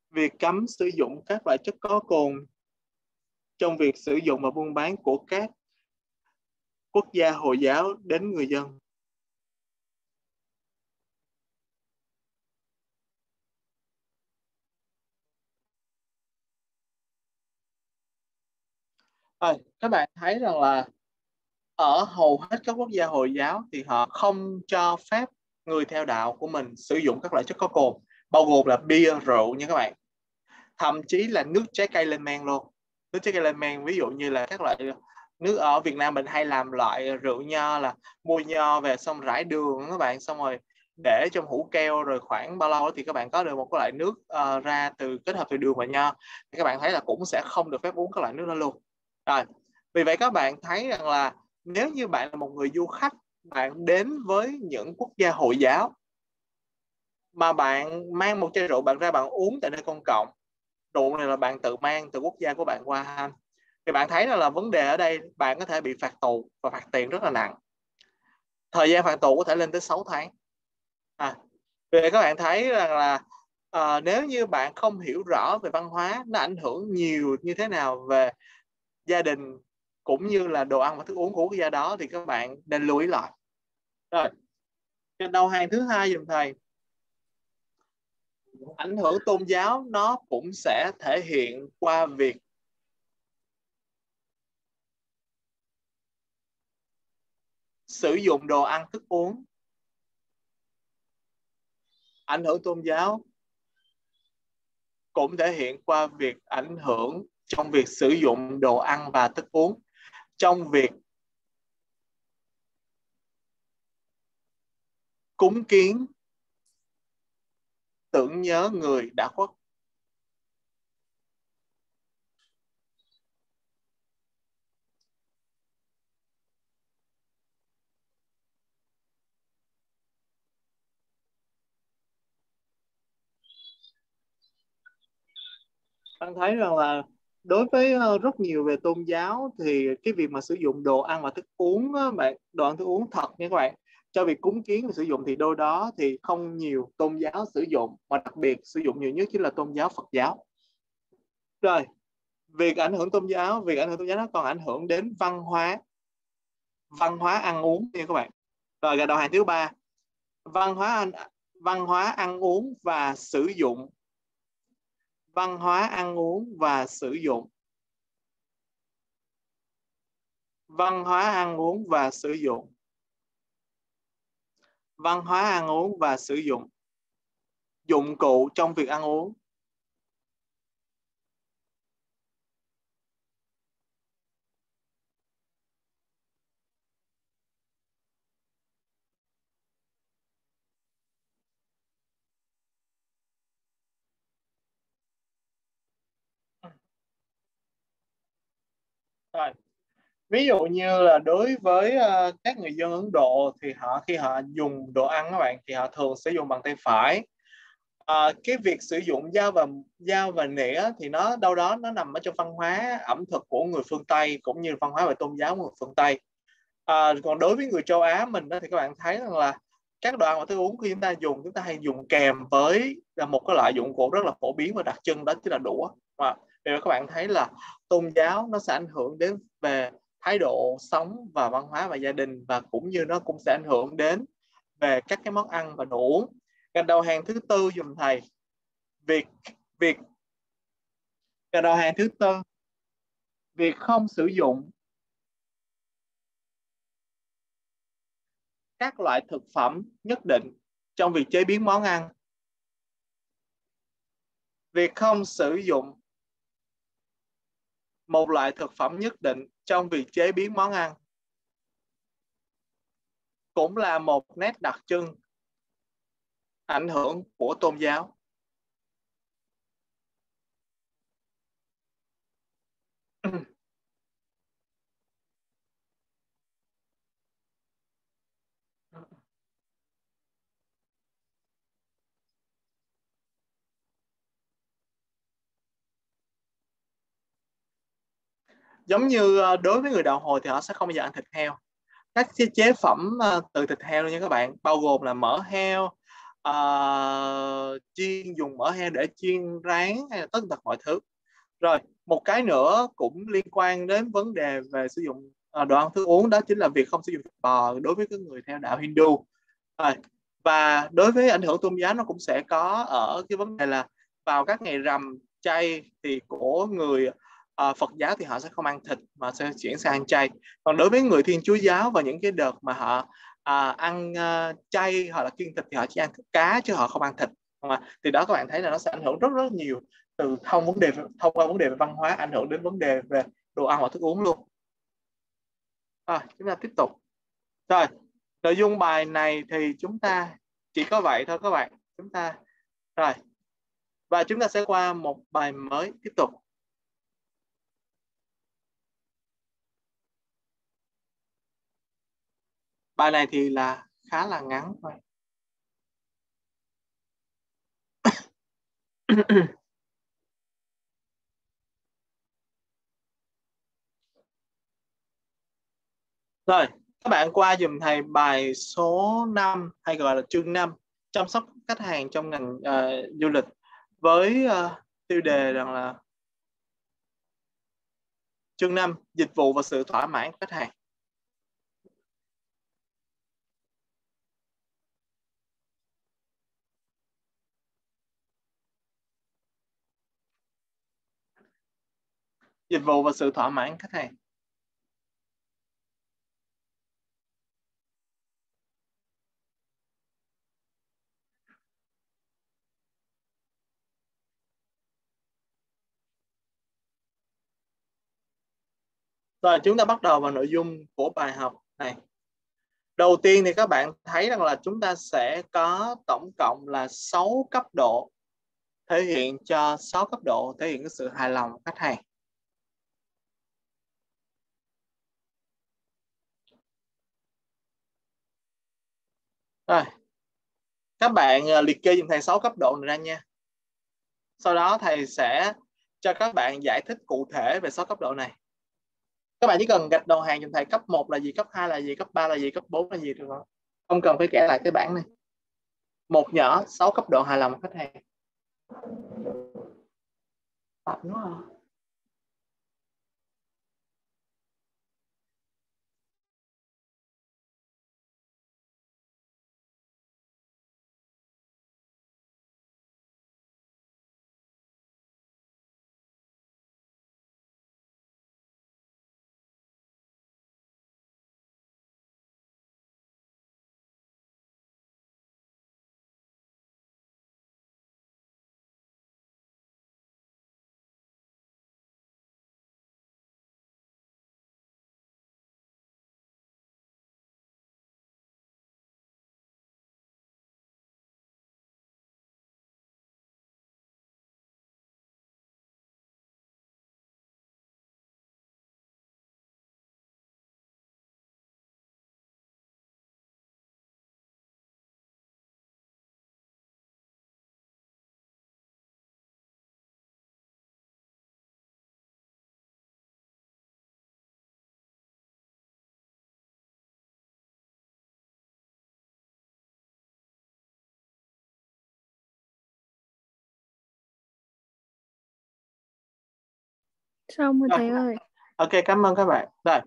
Việc cấm sử dụng các loại chất có cồn trong việc sử dụng và buôn bán của các quốc gia Hồi giáo đến người dân. À, các bạn thấy rằng là ở hầu hết các quốc gia Hồi giáo thì họ không cho phép người theo đạo của mình sử dụng các loại chất có cồn, bao gồm là bia, rượu nha các bạn. Thậm chí là nước trái cây lên men luôn. Nước trái cây lên men ví dụ như là các loại nước ở Việt Nam mình hay làm loại rượu nho là mua nho về xong rải đường các bạn xong rồi để trong hũ keo rồi khoảng bao lâu thì các bạn có được một cái loại nước uh, ra từ kết hợp từ đường và nho thì các bạn thấy là cũng sẽ không được phép uống các loại nước đó luôn rồi vì vậy các bạn thấy rằng là nếu như bạn là một người du khách bạn đến với những quốc gia hồi giáo mà bạn mang một chai rượu bạn ra bạn uống tại nơi công cộng rượu này là bạn tự mang từ quốc gia của bạn qua thì bạn thấy là, là vấn đề ở đây bạn có thể bị phạt tù và phạt tiền rất là nặng. Thời gian phạt tù có thể lên tới 6 tháng. À, vì các bạn thấy rằng là à, nếu như bạn không hiểu rõ về văn hóa nó ảnh hưởng nhiều như thế nào về gia đình cũng như là đồ ăn và thức uống của quốc gia đó thì các bạn nên lưu ý lại. Rồi cái đầu hàng thứ hai dùm thầy. Ảnh hưởng tôn giáo nó cũng sẽ thể hiện qua việc sử dụng đồ ăn thức uống. Ảnh hưởng tôn giáo cũng thể hiện qua việc ảnh hưởng trong việc sử dụng đồ ăn và thức uống, trong việc cúng kiến tưởng nhớ người đã khuất. Anh thấy rằng là đối với ờ, rất nhiều về tôn giáo thì cái việc mà sử dụng đồ ăn và thức uống bạn, đồ ăn thức uống thật nha các bạn, cho việc cúng kiến và sử dụng thì đôi đó thì không nhiều tôn giáo sử dụng mà đặc biệt sử dụng nhiều nhất chính là tôn giáo Phật giáo. Rồi, việc ảnh hưởng tôn giáo, việc ảnh hưởng tôn giáo nó còn ảnh hưởng đến văn hóa văn hóa ăn uống nha các bạn. Rồi, đầu hàng thứ ba, văn hóa ăn, văn hóa ăn uống và sử dụng văn hóa ăn uống và sử dụng. Văn hóa ăn uống và sử dụng. Văn hóa ăn uống và sử dụng. Dụng cụ trong việc ăn uống. Rồi. Ví dụ như là đối với uh, các người dân Ấn Độ thì họ khi họ dùng đồ ăn các bạn thì họ thường sử dụng bằng tay phải. À, cái việc sử dụng dao và dao và nĩa thì nó đâu đó nó nằm ở trong văn hóa ẩm thực của người phương Tây cũng như văn hóa về tôn giáo của người phương Tây. À, còn đối với người châu Á mình đó, thì các bạn thấy rằng là các đồ ăn và thức uống khi chúng ta dùng chúng ta hay dùng kèm với là một cái loại dụng cụ rất là phổ biến và đặc trưng đó chính là đũa. Và thì các bạn thấy là tôn giáo nó sẽ ảnh hưởng đến về thái độ sống và văn hóa và gia đình và cũng như nó cũng sẽ ảnh hưởng đến về các cái món ăn và đồ uống. Gạch đầu hàng thứ tư dùm thầy. Việc việc gạch đầu hàng thứ tư. Việc không sử dụng các loại thực phẩm nhất định trong việc chế biến món ăn. Việc không sử dụng một loại thực phẩm nhất định trong việc chế biến món ăn cũng là một nét đặc trưng ảnh hưởng của tôn giáo. Giống như ờ, đối với người đạo hồi thì họ sẽ không bao giờ ăn thịt heo. Các chế phẩm ờ, từ thịt heo nha các bạn bao gồm là mỡ heo uh, chiên dùng mỡ heo để chiên rán hay là tất cả mọi thứ. Rồi một cái nữa cũng liên quan đến vấn đề về sử dụng uh, đồ ăn thức uống đó chính là việc không sử dụng thịt bò đối với cái người theo đạo Hindu. Rồi và đối với ảnh hưởng tôn giáo nó cũng sẽ có ở cái vấn đề là vào các ngày rằm chay thì của người Ờ, Phật giáo thì họ sẽ không ăn thịt mà sẽ chuyển sang ăn chay. Còn đối với người Thiên Chúa giáo và những cái đợt mà họ à, ăn uh, chay hoặc là kiêng thịt thì họ chỉ ăn cá chứ họ không ăn thịt. Mà thì đó các bạn thấy là nó sẽ ảnh hưởng rất rất nhiều từ thông vấn đề thông qua vấn đề về văn hóa ảnh hưởng đến vấn đề về đồ ăn và thức uống luôn. Rồi chúng ta tiếp tục. Rồi nội dung bài này thì chúng ta chỉ có vậy thôi các bạn. Chúng ta rồi và chúng ta sẽ qua một bài mới tiếp tục. Bài này thì là khá là ngắn thôi <coughs> Rồi, các bạn qua dùm thầy bài số 5 hay gọi là chương 5 chăm sóc khách hàng trong ngành uh, du lịch với uh, tiêu đề rằng là chương 5 dịch vụ và sự thỏa mãn khách hàng. Dịch vụ và sự thỏa mãn khách hàng Rồi, chúng ta bắt đầu vào nội dung của bài học này. Đầu tiên thì các bạn thấy rằng là chúng ta sẽ có tổng cộng là 6 cấp độ thể hiện cho 6 cấp độ thể hiện cái sự hài lòng của khách hàng. Rồi. Các bạn ờ, liệt kê dùm thầy 6 cấp độ này ra nha. Sau đó thầy sẽ cho các bạn giải thích cụ thể về 6 cấp độ này. Các bạn chỉ cần gạch đầu hàng dùm thầy cấp 1 là gì, cấp 2 là gì, cấp 3 là gì, cấp 4 là gì được không? Không cần phải kể lại cái bảng này. Một nhỏ 6 cấp độ hài lòng khách hàng. Tập đúng không? Xong rồi thầy ơi. Ok, cảm ơn các bạn. Rồi,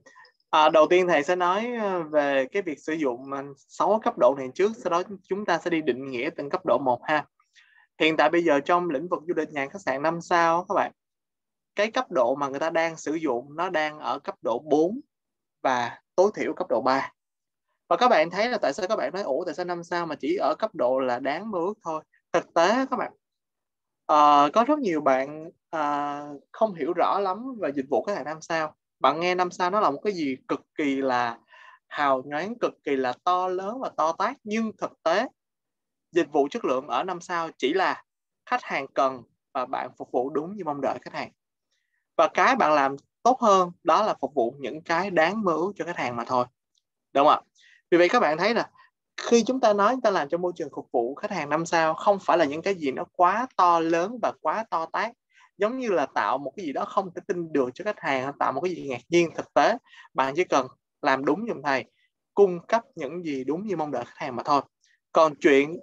à, đầu tiên thầy sẽ nói ờ, về cái việc sử dụng 6 ờ, cấp độ này trước, sau đó chúng ta sẽ đi định nghĩa từng cấp độ một ha. Hiện tại bây giờ trong lĩnh vực du lịch nhà khách sạn 5 sao các bạn, cái cấp độ mà người ta đang sử dụng nó đang ở cấp độ 4 và tối thiểu cấp độ 3. Và các bạn thấy là tại sao các bạn nói ủa tại sao 5 sao mà chỉ ở cấp độ là đáng mơ ước thôi. Thực tế các bạn uh, có rất nhiều bạn uh, không hiểu rõ lắm về dịch vụ khách hàng năm sao. Bạn nghe năm sao nó là một cái gì cực kỳ là hào nhoáng cực kỳ là to lớn và to tát. Nhưng thực tế dịch vụ chất lượng ở năm sao chỉ là khách hàng cần và bạn phục vụ đúng như mong đợi khách hàng. Và cái bạn làm tốt hơn đó là phục vụ những cái đáng mơ ước cho khách hàng mà thôi. Đúng không ạ? Vì vậy các bạn thấy là khi chúng ta nói chúng ta làm cho môi trường phục vụ khách hàng năm sao, không phải là những cái gì nó quá to lớn và quá to tát. Giống như là tạo một cái gì đó không thể tin được cho khách hàng, tạo một cái gì ngạc nhiên thực tế. Bạn chỉ cần làm đúng giùm thầy, cung cấp những gì đúng như mong đợi khách hàng mà thôi. Còn chuyện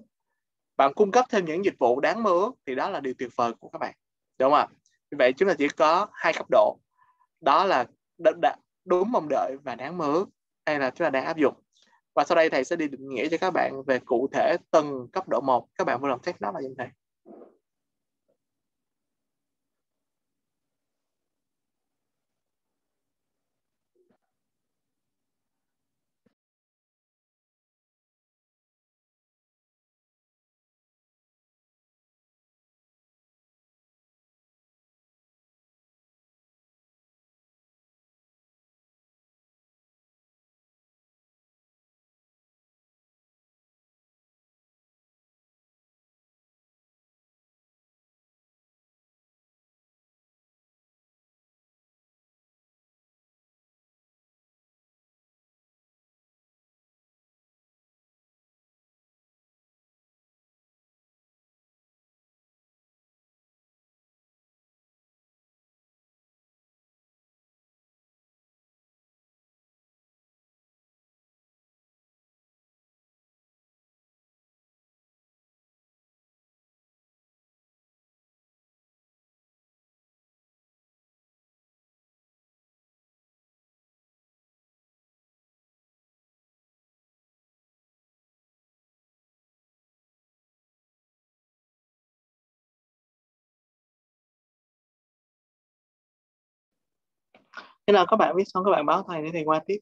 bạn cung cấp thêm những dịch vụ đáng mơ ước thì đó là điều tuyệt vời của các bạn. Đúng không ạ? Vì vậy chúng ta chỉ có hai cấp độ. Đó là đúng mong đợi và đáng mơ ước. Hay là chúng ta đang áp dụng và sau đây thầy sẽ đi định nghĩa cho các bạn về cụ thể từng cấp độ 1 các bạn vừa làm test nó là như thế Thế nào các bạn viết xong các bạn báo thầy để thầy qua tiếp.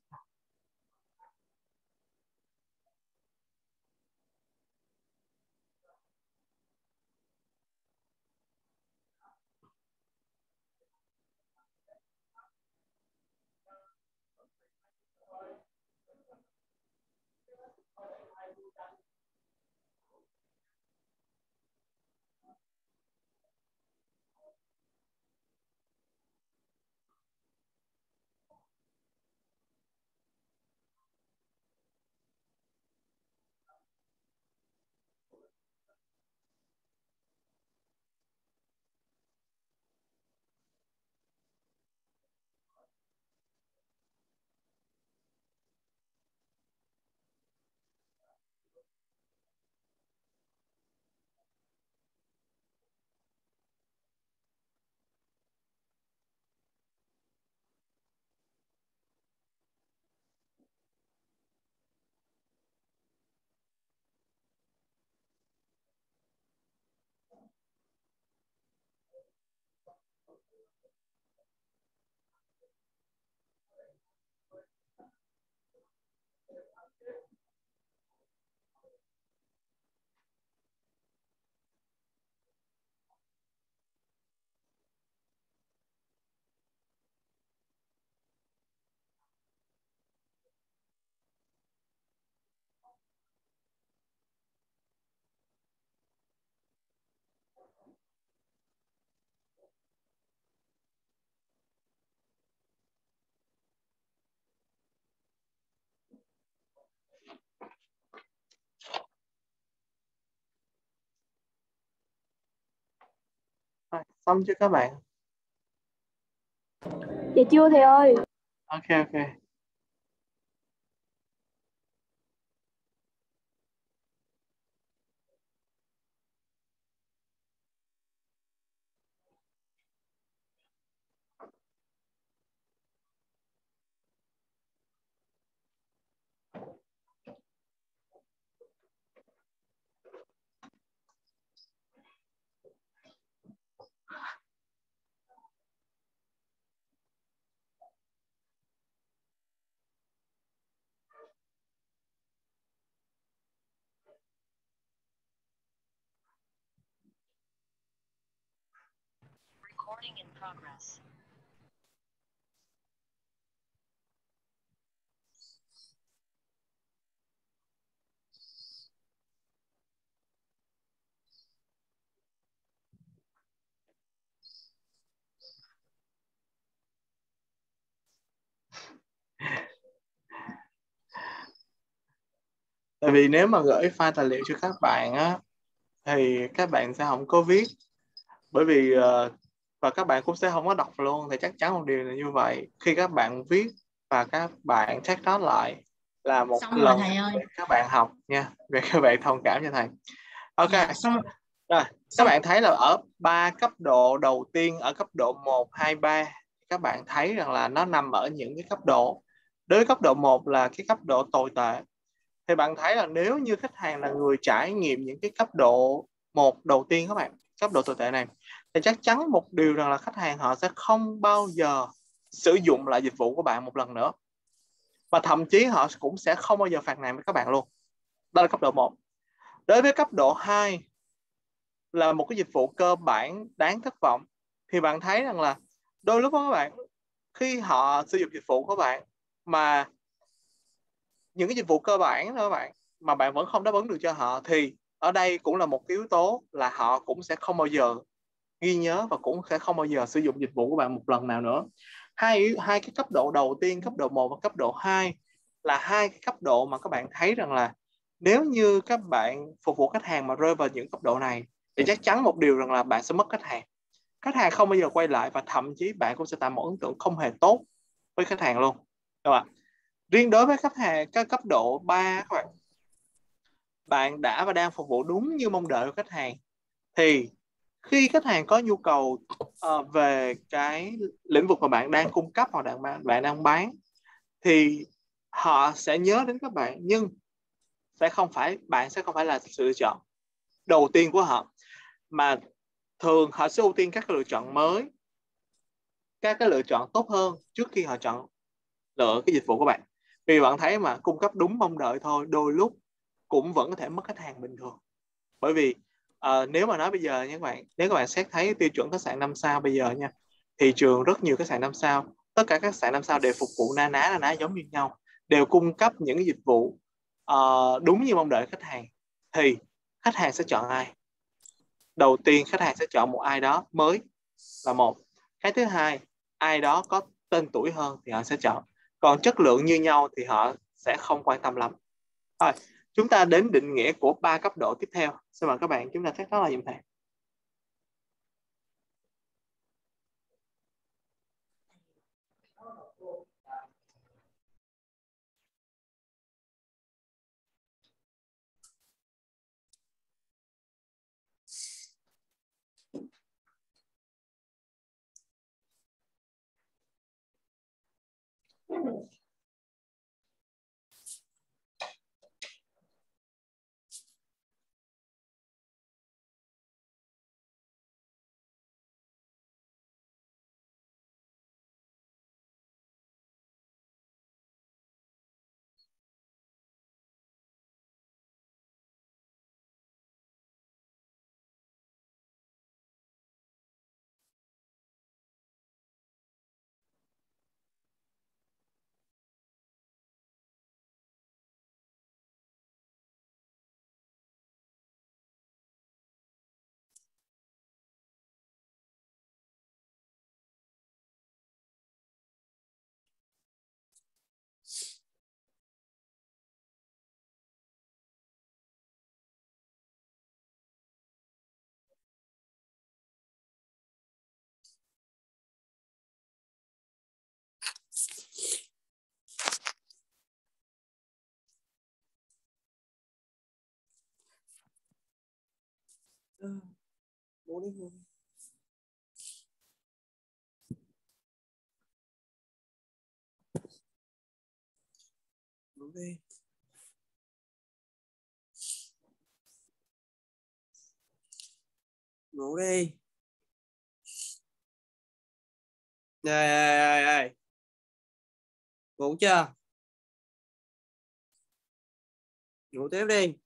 Xong chưa các bạn? Dạ chưa thầy ơi. Ok ok. Tại vì nếu mà gửi file tài liệu cho các bạn á thì các bạn sẽ không có viết. Bởi vì uh, và các bạn cũng sẽ không có đọc luôn thì chắc chắn một điều là như vậy. Khi các bạn viết và các bạn check nó lại là một xong lần rồi ơi. các bạn học nha về các bạn thông cảm cho thầy. Ok. Dạ, xong rồi. Các bạn thấy là ở ba cấp độ đầu tiên ở cấp độ 1, 2, 3 các bạn thấy rằng là nó nằm ở những cái cấp độ. Đối với cấp độ 1 là cái cấp độ tồi tệ. Thì bạn thấy là nếu như khách hàng là người trải nghiệm những cái cấp độ một đầu tiên các bạn cấp độ tồi tệ này thì chắc chắn một điều rằng là khách hàng họ sẽ không bao giờ sử dụng lại dịch vụ của bạn một lần nữa. Và thậm chí họ cũng sẽ không bao giờ phạt nàn với các bạn luôn. Đó là cấp độ 1 đối với cấp độ 2 là một cái dịch vụ cơ bản đáng thất vọng, thì bạn thấy rằng là đôi lúc đó các bạn, khi họ sử dụng dịch vụ của bạn mà những cái dịch vụ cơ bản đó các bạn, mà bạn vẫn không đáp ứng được cho họ, thì ở đây cũng là một yếu tố là họ cũng sẽ không bao giờ ghi nhớ và cũng sẽ không bao giờ sử dụng dịch vụ của bạn một lần nào nữa. Hai hai cái cấp độ đầu tiên, cấp độ 1 và cấp độ 2 là hai cái cấp độ mà các bạn thấy rằng là nếu như các bạn phục vụ khách hàng mà rơi vào những cấp độ này, thì chắc chắn một điều rằng là bạn sẽ mất khách hàng. Khách hàng không bao giờ quay lại và thậm chí bạn cũng sẽ tạo một ấn tượng không hề tốt với khách hàng luôn. Các bạn, riêng đối với khách hàng, các cấp độ 3 các bạn bạn đã và đang phục vụ đúng như mong đợi của khách hàng, thì khi khách hàng có nhu cầu uh, về cái lĩnh vực mà bạn đang cung cấp hoặc bạn bạn đang bán thì họ sẽ nhớ đến các bạn nhưng sẽ không phải bạn sẽ không phải là sự lựa chọn đầu tiên của họ. Mà thường họ sẽ ưu tiên các lựa chọn mới các cái lựa chọn tốt hơn trước khi họ chọn lựa cái dịch vụ của bạn. Vì bạn thấy mà cung cấp đúng mong đợi thôi đôi lúc cũng vẫn có thể mất khách hàng bình thường. Bởi vì à, nếu mà nói bây giờ nha các bạn nếu các bạn xét thấy tiêu chuẩn khách sạn 5 sao bây giờ nha thị trường rất nhiều khách sạn 5 sao. Tất cả các khách sạn 5 sao đều phục vụ na ná na ná giống như nhau đều cung cấp những dịch vụ uh, đúng như mong đợi khách hàng. Thì khách hàng sẽ chọn ai? Đầu tiên khách hàng sẽ chọn một ai đó mới là một. Cái thứ hai ai đó có tên tuổi hơn thì họ sẽ chọn. Còn chất lượng như nhau thì họ sẽ không quan tâm lắm. Thôi chúng ta đến định nghĩa của ba cấp độ tiếp theo. Xin mời các bạn, chúng ta thắc mắc là gì thầy? Ừ. bố đi ngủ. Đi. Ngủ đi. Ngủ đi này, này, này. ngủ chưa? Ngủ tiếp đi.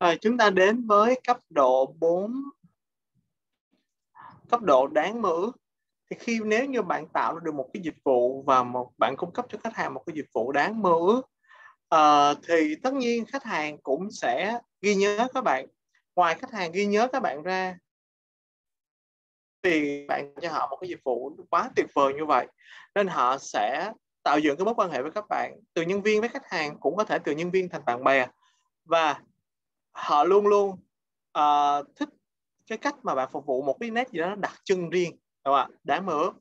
Rồi chúng ta đến với cấp độ 4 cấp độ đáng mơ ước. Thì khi nếu như bạn tạo được một cái dịch vụ và một bạn cung cấp cho khách hàng một cái dịch vụ đáng mơ ước uh, thì tất nhiên khách hàng cũng sẽ ghi nhớ các bạn. Ngoài khách hàng ghi nhớ các bạn ra thì bạn cho họ một cái dịch vụ quá tuyệt vời như vậy. Nên họ sẽ tạo dựng cái mối quan hệ với các bạn. Từ nhân viên với khách hàng cũng có thể từ nhân viên thành bạn bè. Và họ luôn luôn uh, thích cái cách mà bạn phục vụ một cái nét gì đó đặc trưng riêng đúng không ạ? Đáng mơ ước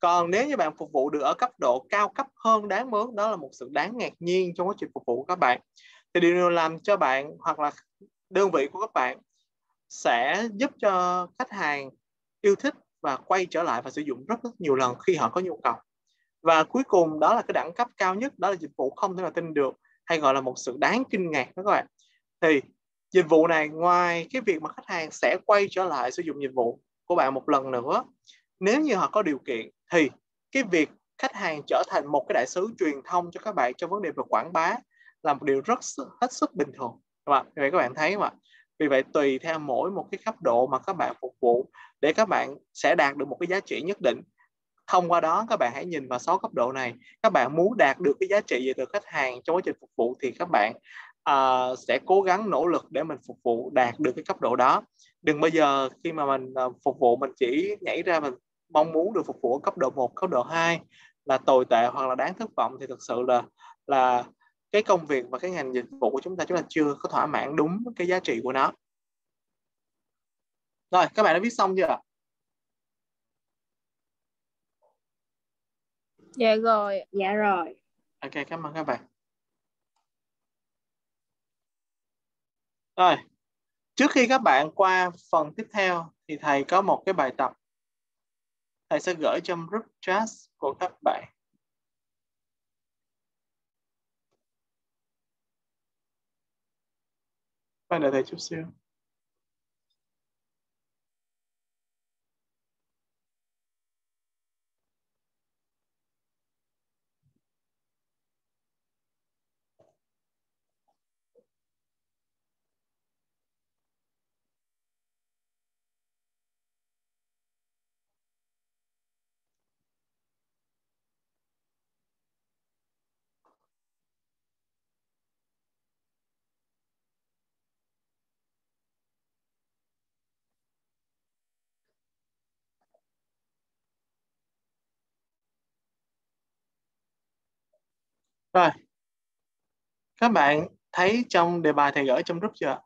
còn nếu như bạn phục vụ được ở cấp độ cao cấp hơn đáng mơ ước đó là một sự đáng ngạc nhiên trong quá trình phục vụ của các bạn. Thì điều làm cho bạn hoặc là đơn vị của các bạn sẽ giúp cho khách hàng yêu thích và quay trở lại và sử dụng rất rất nhiều lần khi họ có nhu cầu. Và cuối cùng đó là cái đẳng cấp cao nhất đó là dịch vụ không thể nào tin được hay gọi là một sự đáng kinh ngạc đó các bạn. Thì dịch vụ này ngoài cái việc mà khách hàng sẽ quay trở lại sử dụng dịch vụ của bạn một lần nữa, nếu như họ có điều kiện thì cái việc khách hàng trở thành một cái đại sứ truyền thông cho các bạn trong vấn đề về quảng bá là một điều rất hết sức bình thường. Các bạn vậy các bạn thấy mà vì vậy tùy theo mỗi một cái cấp độ mà các bạn phục vụ, để các bạn sẽ đạt được một cái giá trị nhất định. Thông qua đó, các bạn hãy nhìn vào sáu cấp độ này. Các bạn muốn đạt được cái giá trị gì từ khách hàng trong quá trình phục vụ thì các bạn uh, sẽ cố gắng nỗ lực để mình phục vụ đạt được cái cấp độ đó đừng bao giờ khi mà mình uh, phục vụ mình chỉ nhảy ra mình mong muốn được phục vụ cấp độ 1, cấp độ 2 là tồi tệ hoặc là đáng thất vọng thì thực sự là là cái công việc và cái ngành dịch vụ của chúng ta chúng ta chưa có thỏa mãn đúng cái giá trị của nó rồi các bạn đã viết xong chưa Dạ rồi. Dạ rồi. Ok, cảm ơn các bạn. Rồi, trước khi các bạn qua phần tiếp theo thì thầy có một cái bài tập thầy sẽ gửi trong group chat của các bạn. Bạn đợi thầy chút xíu. Rồi. Các bạn thấy trong đề bài thầy gửi trong group chưa?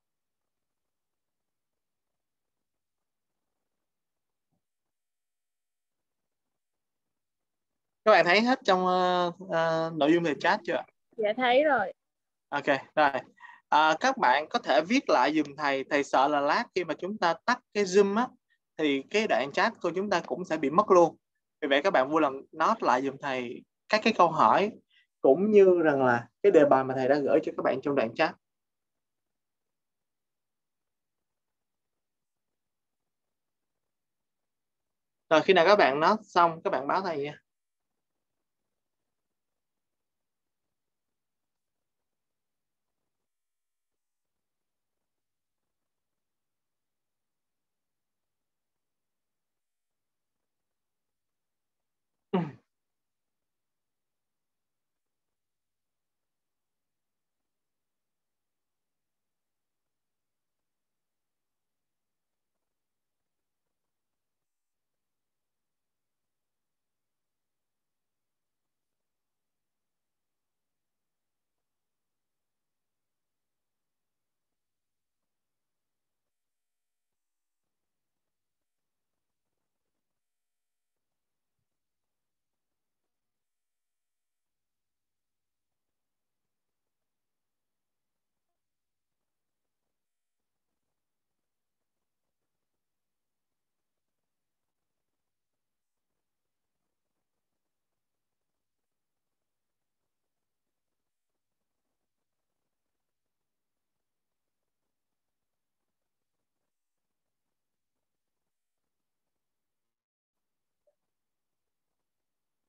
Các bạn thấy hết trong uh, uh, nội dung về chat chưa? Dạ thấy rồi. Ok, rồi. À, các bạn có thể viết lại dùm thầy. Thầy sợ là lát khi mà chúng ta tắt cái Zoom á, thì cái đoạn chat của chúng ta cũng sẽ bị mất luôn. Vì vậy các bạn vui lòng note lại dùm thầy các cái câu hỏi cũng như rằng là cái đề bài mà thầy đã gửi cho các bạn trong đoạn chat. Rồi, khi nào các bạn nói xong, các bạn báo thầy nha.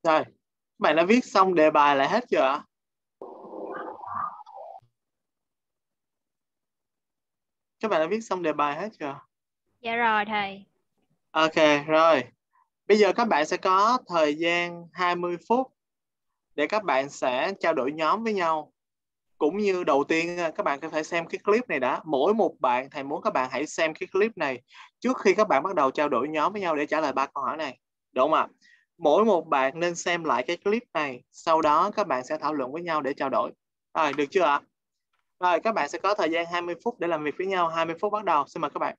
Rồi, các bạn đã viết xong đề bài lại hết chưa ạ? các bạn đã viết xong đề bài hết chưa? Dạ rồi thầy. ok rồi. Bây giờ các bạn sẽ có thời gian 20 phút để các bạn sẽ trao đổi nhóm với nhau. Cũng như đầu tiên các bạn phải xem cái clip này đã. Mỗi một bạn thầy muốn các bạn hãy xem cái clip này trước khi các bạn bắt đầu trao đổi nhóm với nhau để trả lời ba câu hỏi này. Đúng không ạ mỗi một bạn nên xem lại cái clip này, sau đó các bạn sẽ thảo luận với nhau để trao đổi. Rồi, được chưa ạ? Rồi, các bạn sẽ có thời gian 20 phút để làm việc với nhau 20 phút bắt đầu. Xin mời các bạn.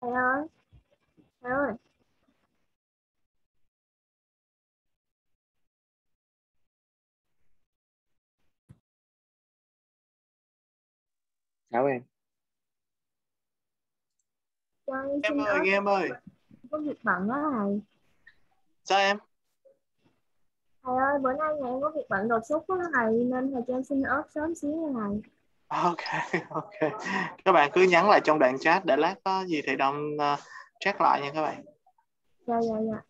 Thầy ơi. Thầy ơi. Chào em. Em ơi em ơi có việc bận đó thầy. sao em Thầy ơi, bữa nay nhà em có việc bận đột xuất đó thầy nên thầy cho em xin ớt sớm xíu nha thầy ok <laughs> ok các bạn cứ nhắn lại trong đoạn chat để lát có gì thì đồng uh, ờ, check lại nha các bạn Dạ dạ dạ.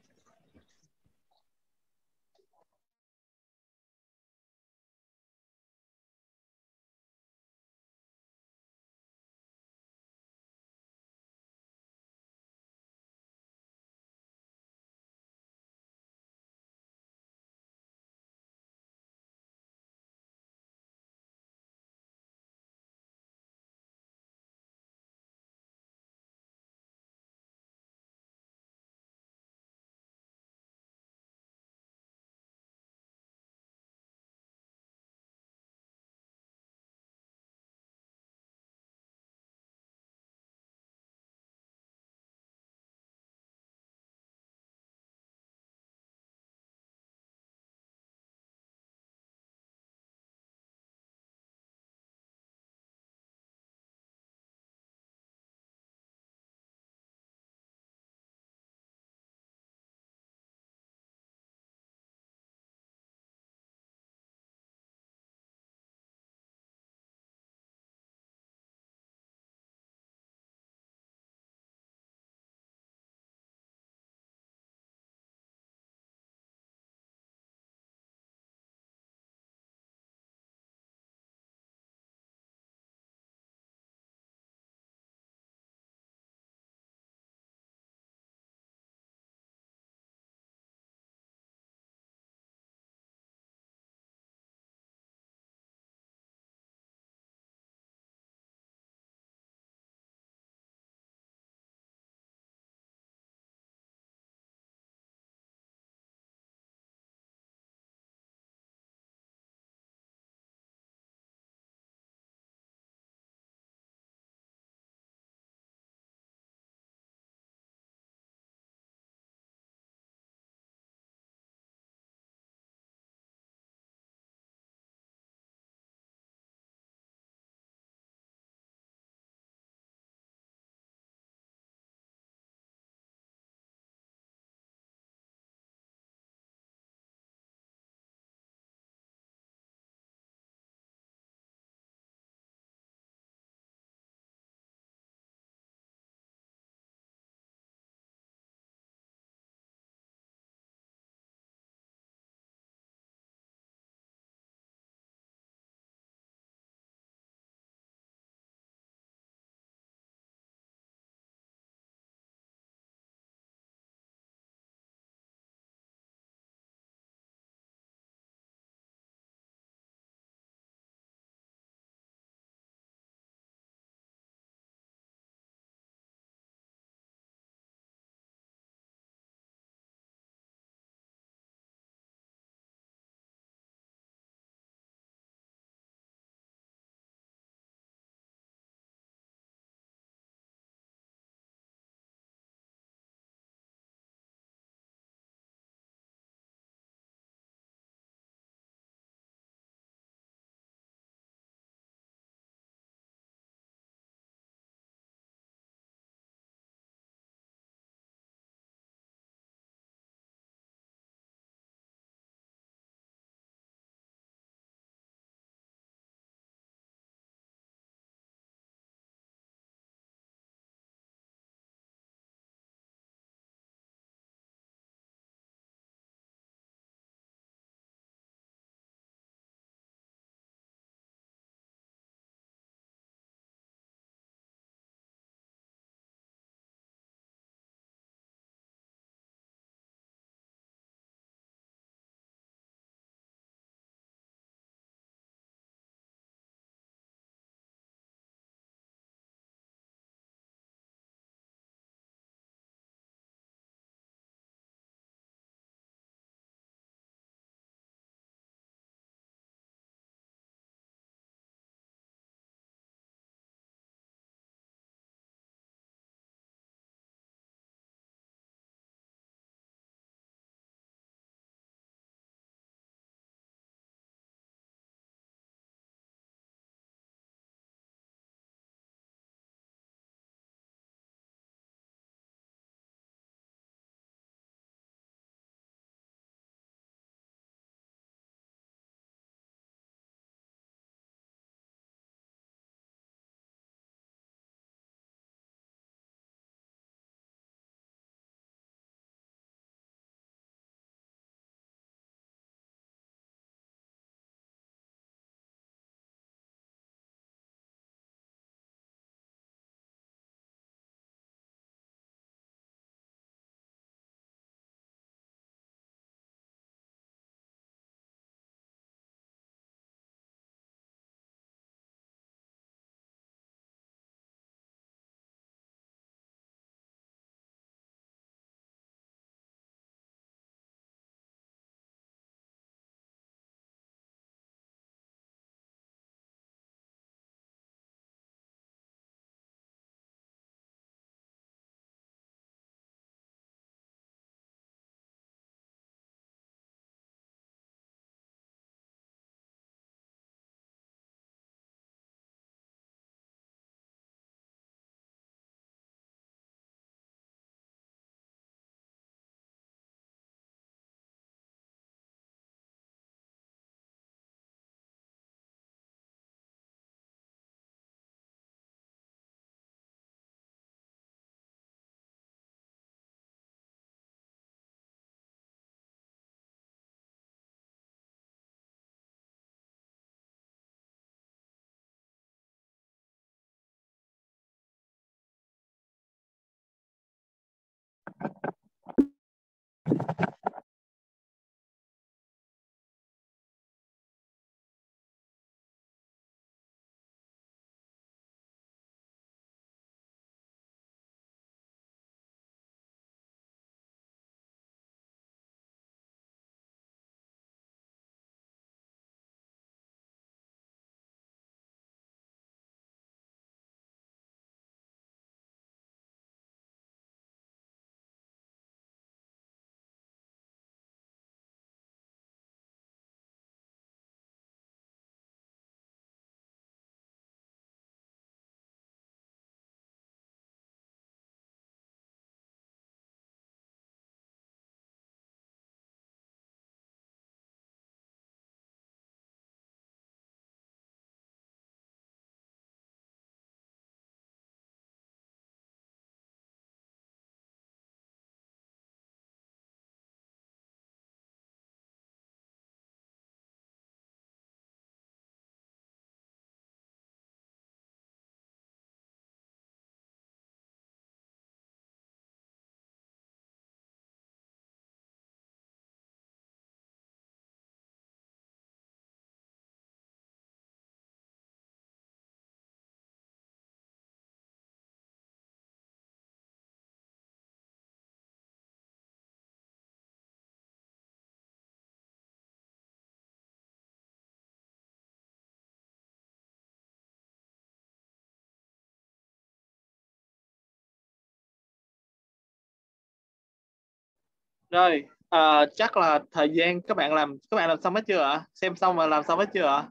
Rồi à, chắc là thời gian các bạn làm các bạn làm xong hết chưa ạ? Xem xong và làm xong hết chưa ạ?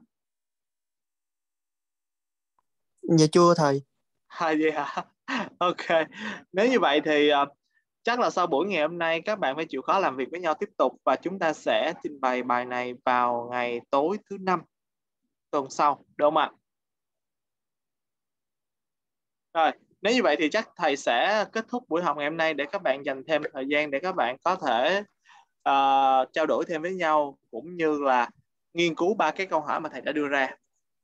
Dạ chưa thầy. à, vậy hả? <laughs> Ok. Nếu như vậy thì à, chắc là sau buổi ngày hôm nay các bạn phải chịu khó làm việc với nhau tiếp tục và chúng ta sẽ trình bày bài này vào ngày tối thứ năm tuần sau. Đúng không ạ? Rồi nếu như vậy thì chắc thầy sẽ kết thúc buổi học ngày hôm nay để các bạn dành thêm thời gian để các bạn có thể uh, trao đổi thêm với nhau cũng như là nghiên cứu ba cái câu hỏi mà thầy đã đưa ra.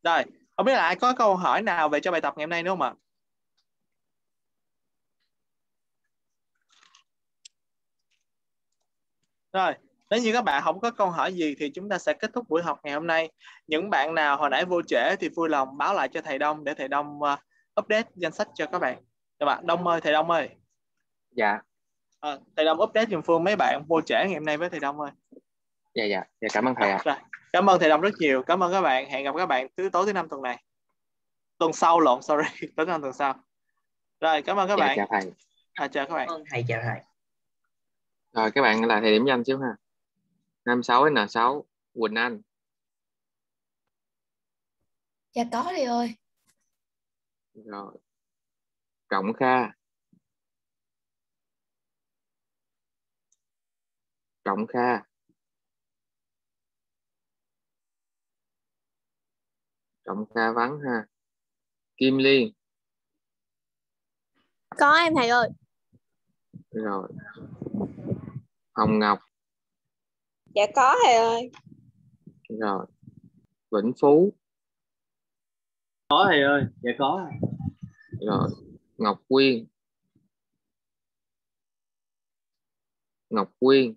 Rồi không biết là ai có câu hỏi nào về cho bài tập ngày hôm nay nữa không ạ? Rồi nếu như các bạn không có câu hỏi gì thì chúng ta sẽ kết thúc buổi học ngày hôm nay. Những bạn nào hồi nãy vô trễ thì vui lòng báo lại cho thầy Đông để thầy Đông uh, update danh sách cho các bạn. Các bạn Đông ơi thầy Đông ơi. Dạ. À, thầy Đông update giùm Phương mấy bạn vô trễ ngày hôm nay với thầy Đông ơi. Dạ dạ. Dạ cảm ơn thầy ạ. Rồi, cảm ơn thầy Đông rất nhiều. Cảm ơn các bạn. Hẹn gặp các bạn thứ tối thứ năm tuần này. Tuần sau lộn sorry. <laughs> Tối thứ năm tuần sau. Rồi cảm ơn các dạ, bạn. chào thầy. À, chào các bạn. Ơn thầy chào thầy. rồi các bạn là thầy điểm danh xíu ha 56 N6 Quỳnh Anh. Dạ có thầy ơi. Rồi. Trọng Kha. Trọng Kha. Trọng Kha vắng ha. Kim Liên. Có em thầy ơi. rồi. Hồng Ngọc. Dạ có thầy ơi. rồi. Vĩnh Phú. Có thầy ơi. Dạ có rồi Ngọc Quyên. Ngọc Quyên.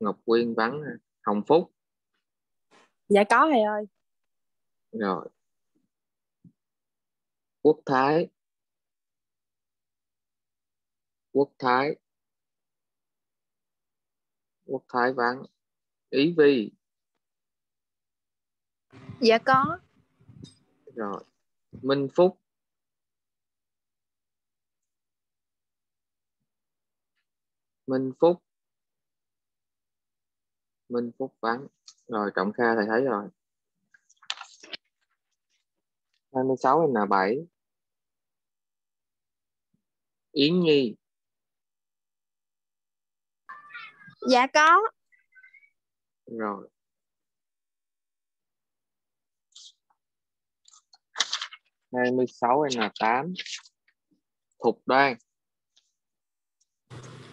Ngọc Quyên vắng. Hồng Phúc. Dạ có thầy ơi. rồi. Quốc Thái. Quốc Thái. Quốc Thái vắng. Ý Vi. Dạ có. Rồi. Minh Phúc. Minh Phúc. Minh Phúc vắng. Rồi Trọng Kha thầy thấy rồi. 26 n 7 Yến Nhi. Dạ có. rồi hai mươi sáu n tám? Thục Đoan.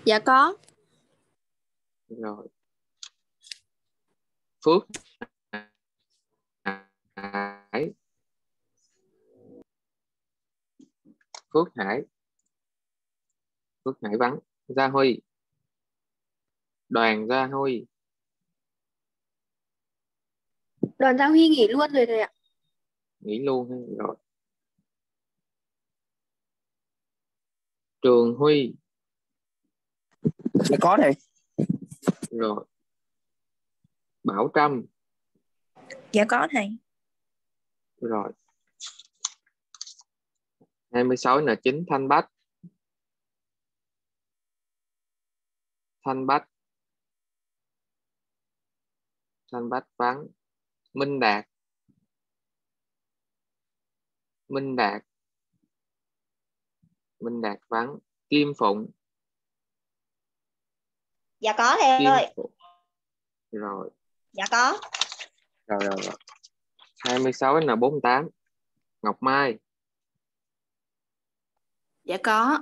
Dạ có. rồi. Phước. Hải. Phước Hải. Phước Hải vắng. Gia Huy. Đoàn Gia Huy. Đoàn Gia Huy nghỉ luôn rồi thầy ạ. nghỉ luôn rồi Trường Huy. Dạ có thầy. rồi. Bảo Trâm. Dạ có thầy. rồi. 26 là 9 Thanh Bách. Thanh Bách. Thanh Bách vắng. Minh Đạt. Minh Đạt Minh Đạt vắng Kim Phụng Dạ có thầy Kim ơi. Phụng rồi Dạ có. rồi rồi, rồi. 26 là 48 Ngọc Mai Dạ có.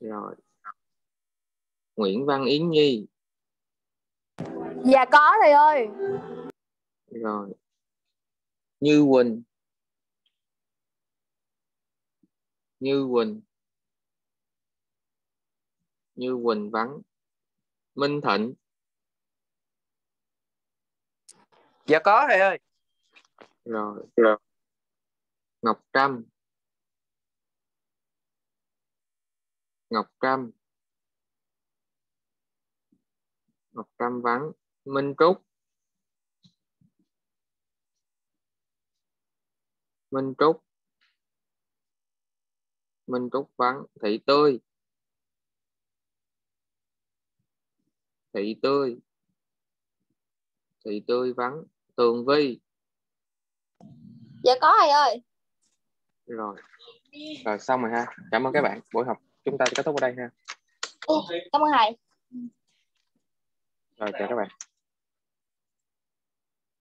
rồi Nguyễn Văn Yến Nhi Dạ có thầy ơi. rồi Như Quỳnh Như Quỳnh. Như Quỳnh vắng. Minh Thịnh. Dạ có thầy ơi. rồi. Rồi. Ngọc Trâm. Ngọc Trâm. Ngọc Trâm vắng. Minh Trúc. Minh Trúc Minh Trúc Vắng Thị Tươi. Thị Tươi. Thị Tươi Vắng Tường Vi. Dạ có thầy ơi? Rồi. Rồi xong rồi ha. Cảm ơn các bạn. Buổi học chúng ta kết thúc ở đây ha. Cảm ơn thầy. Rồi chào các bạn.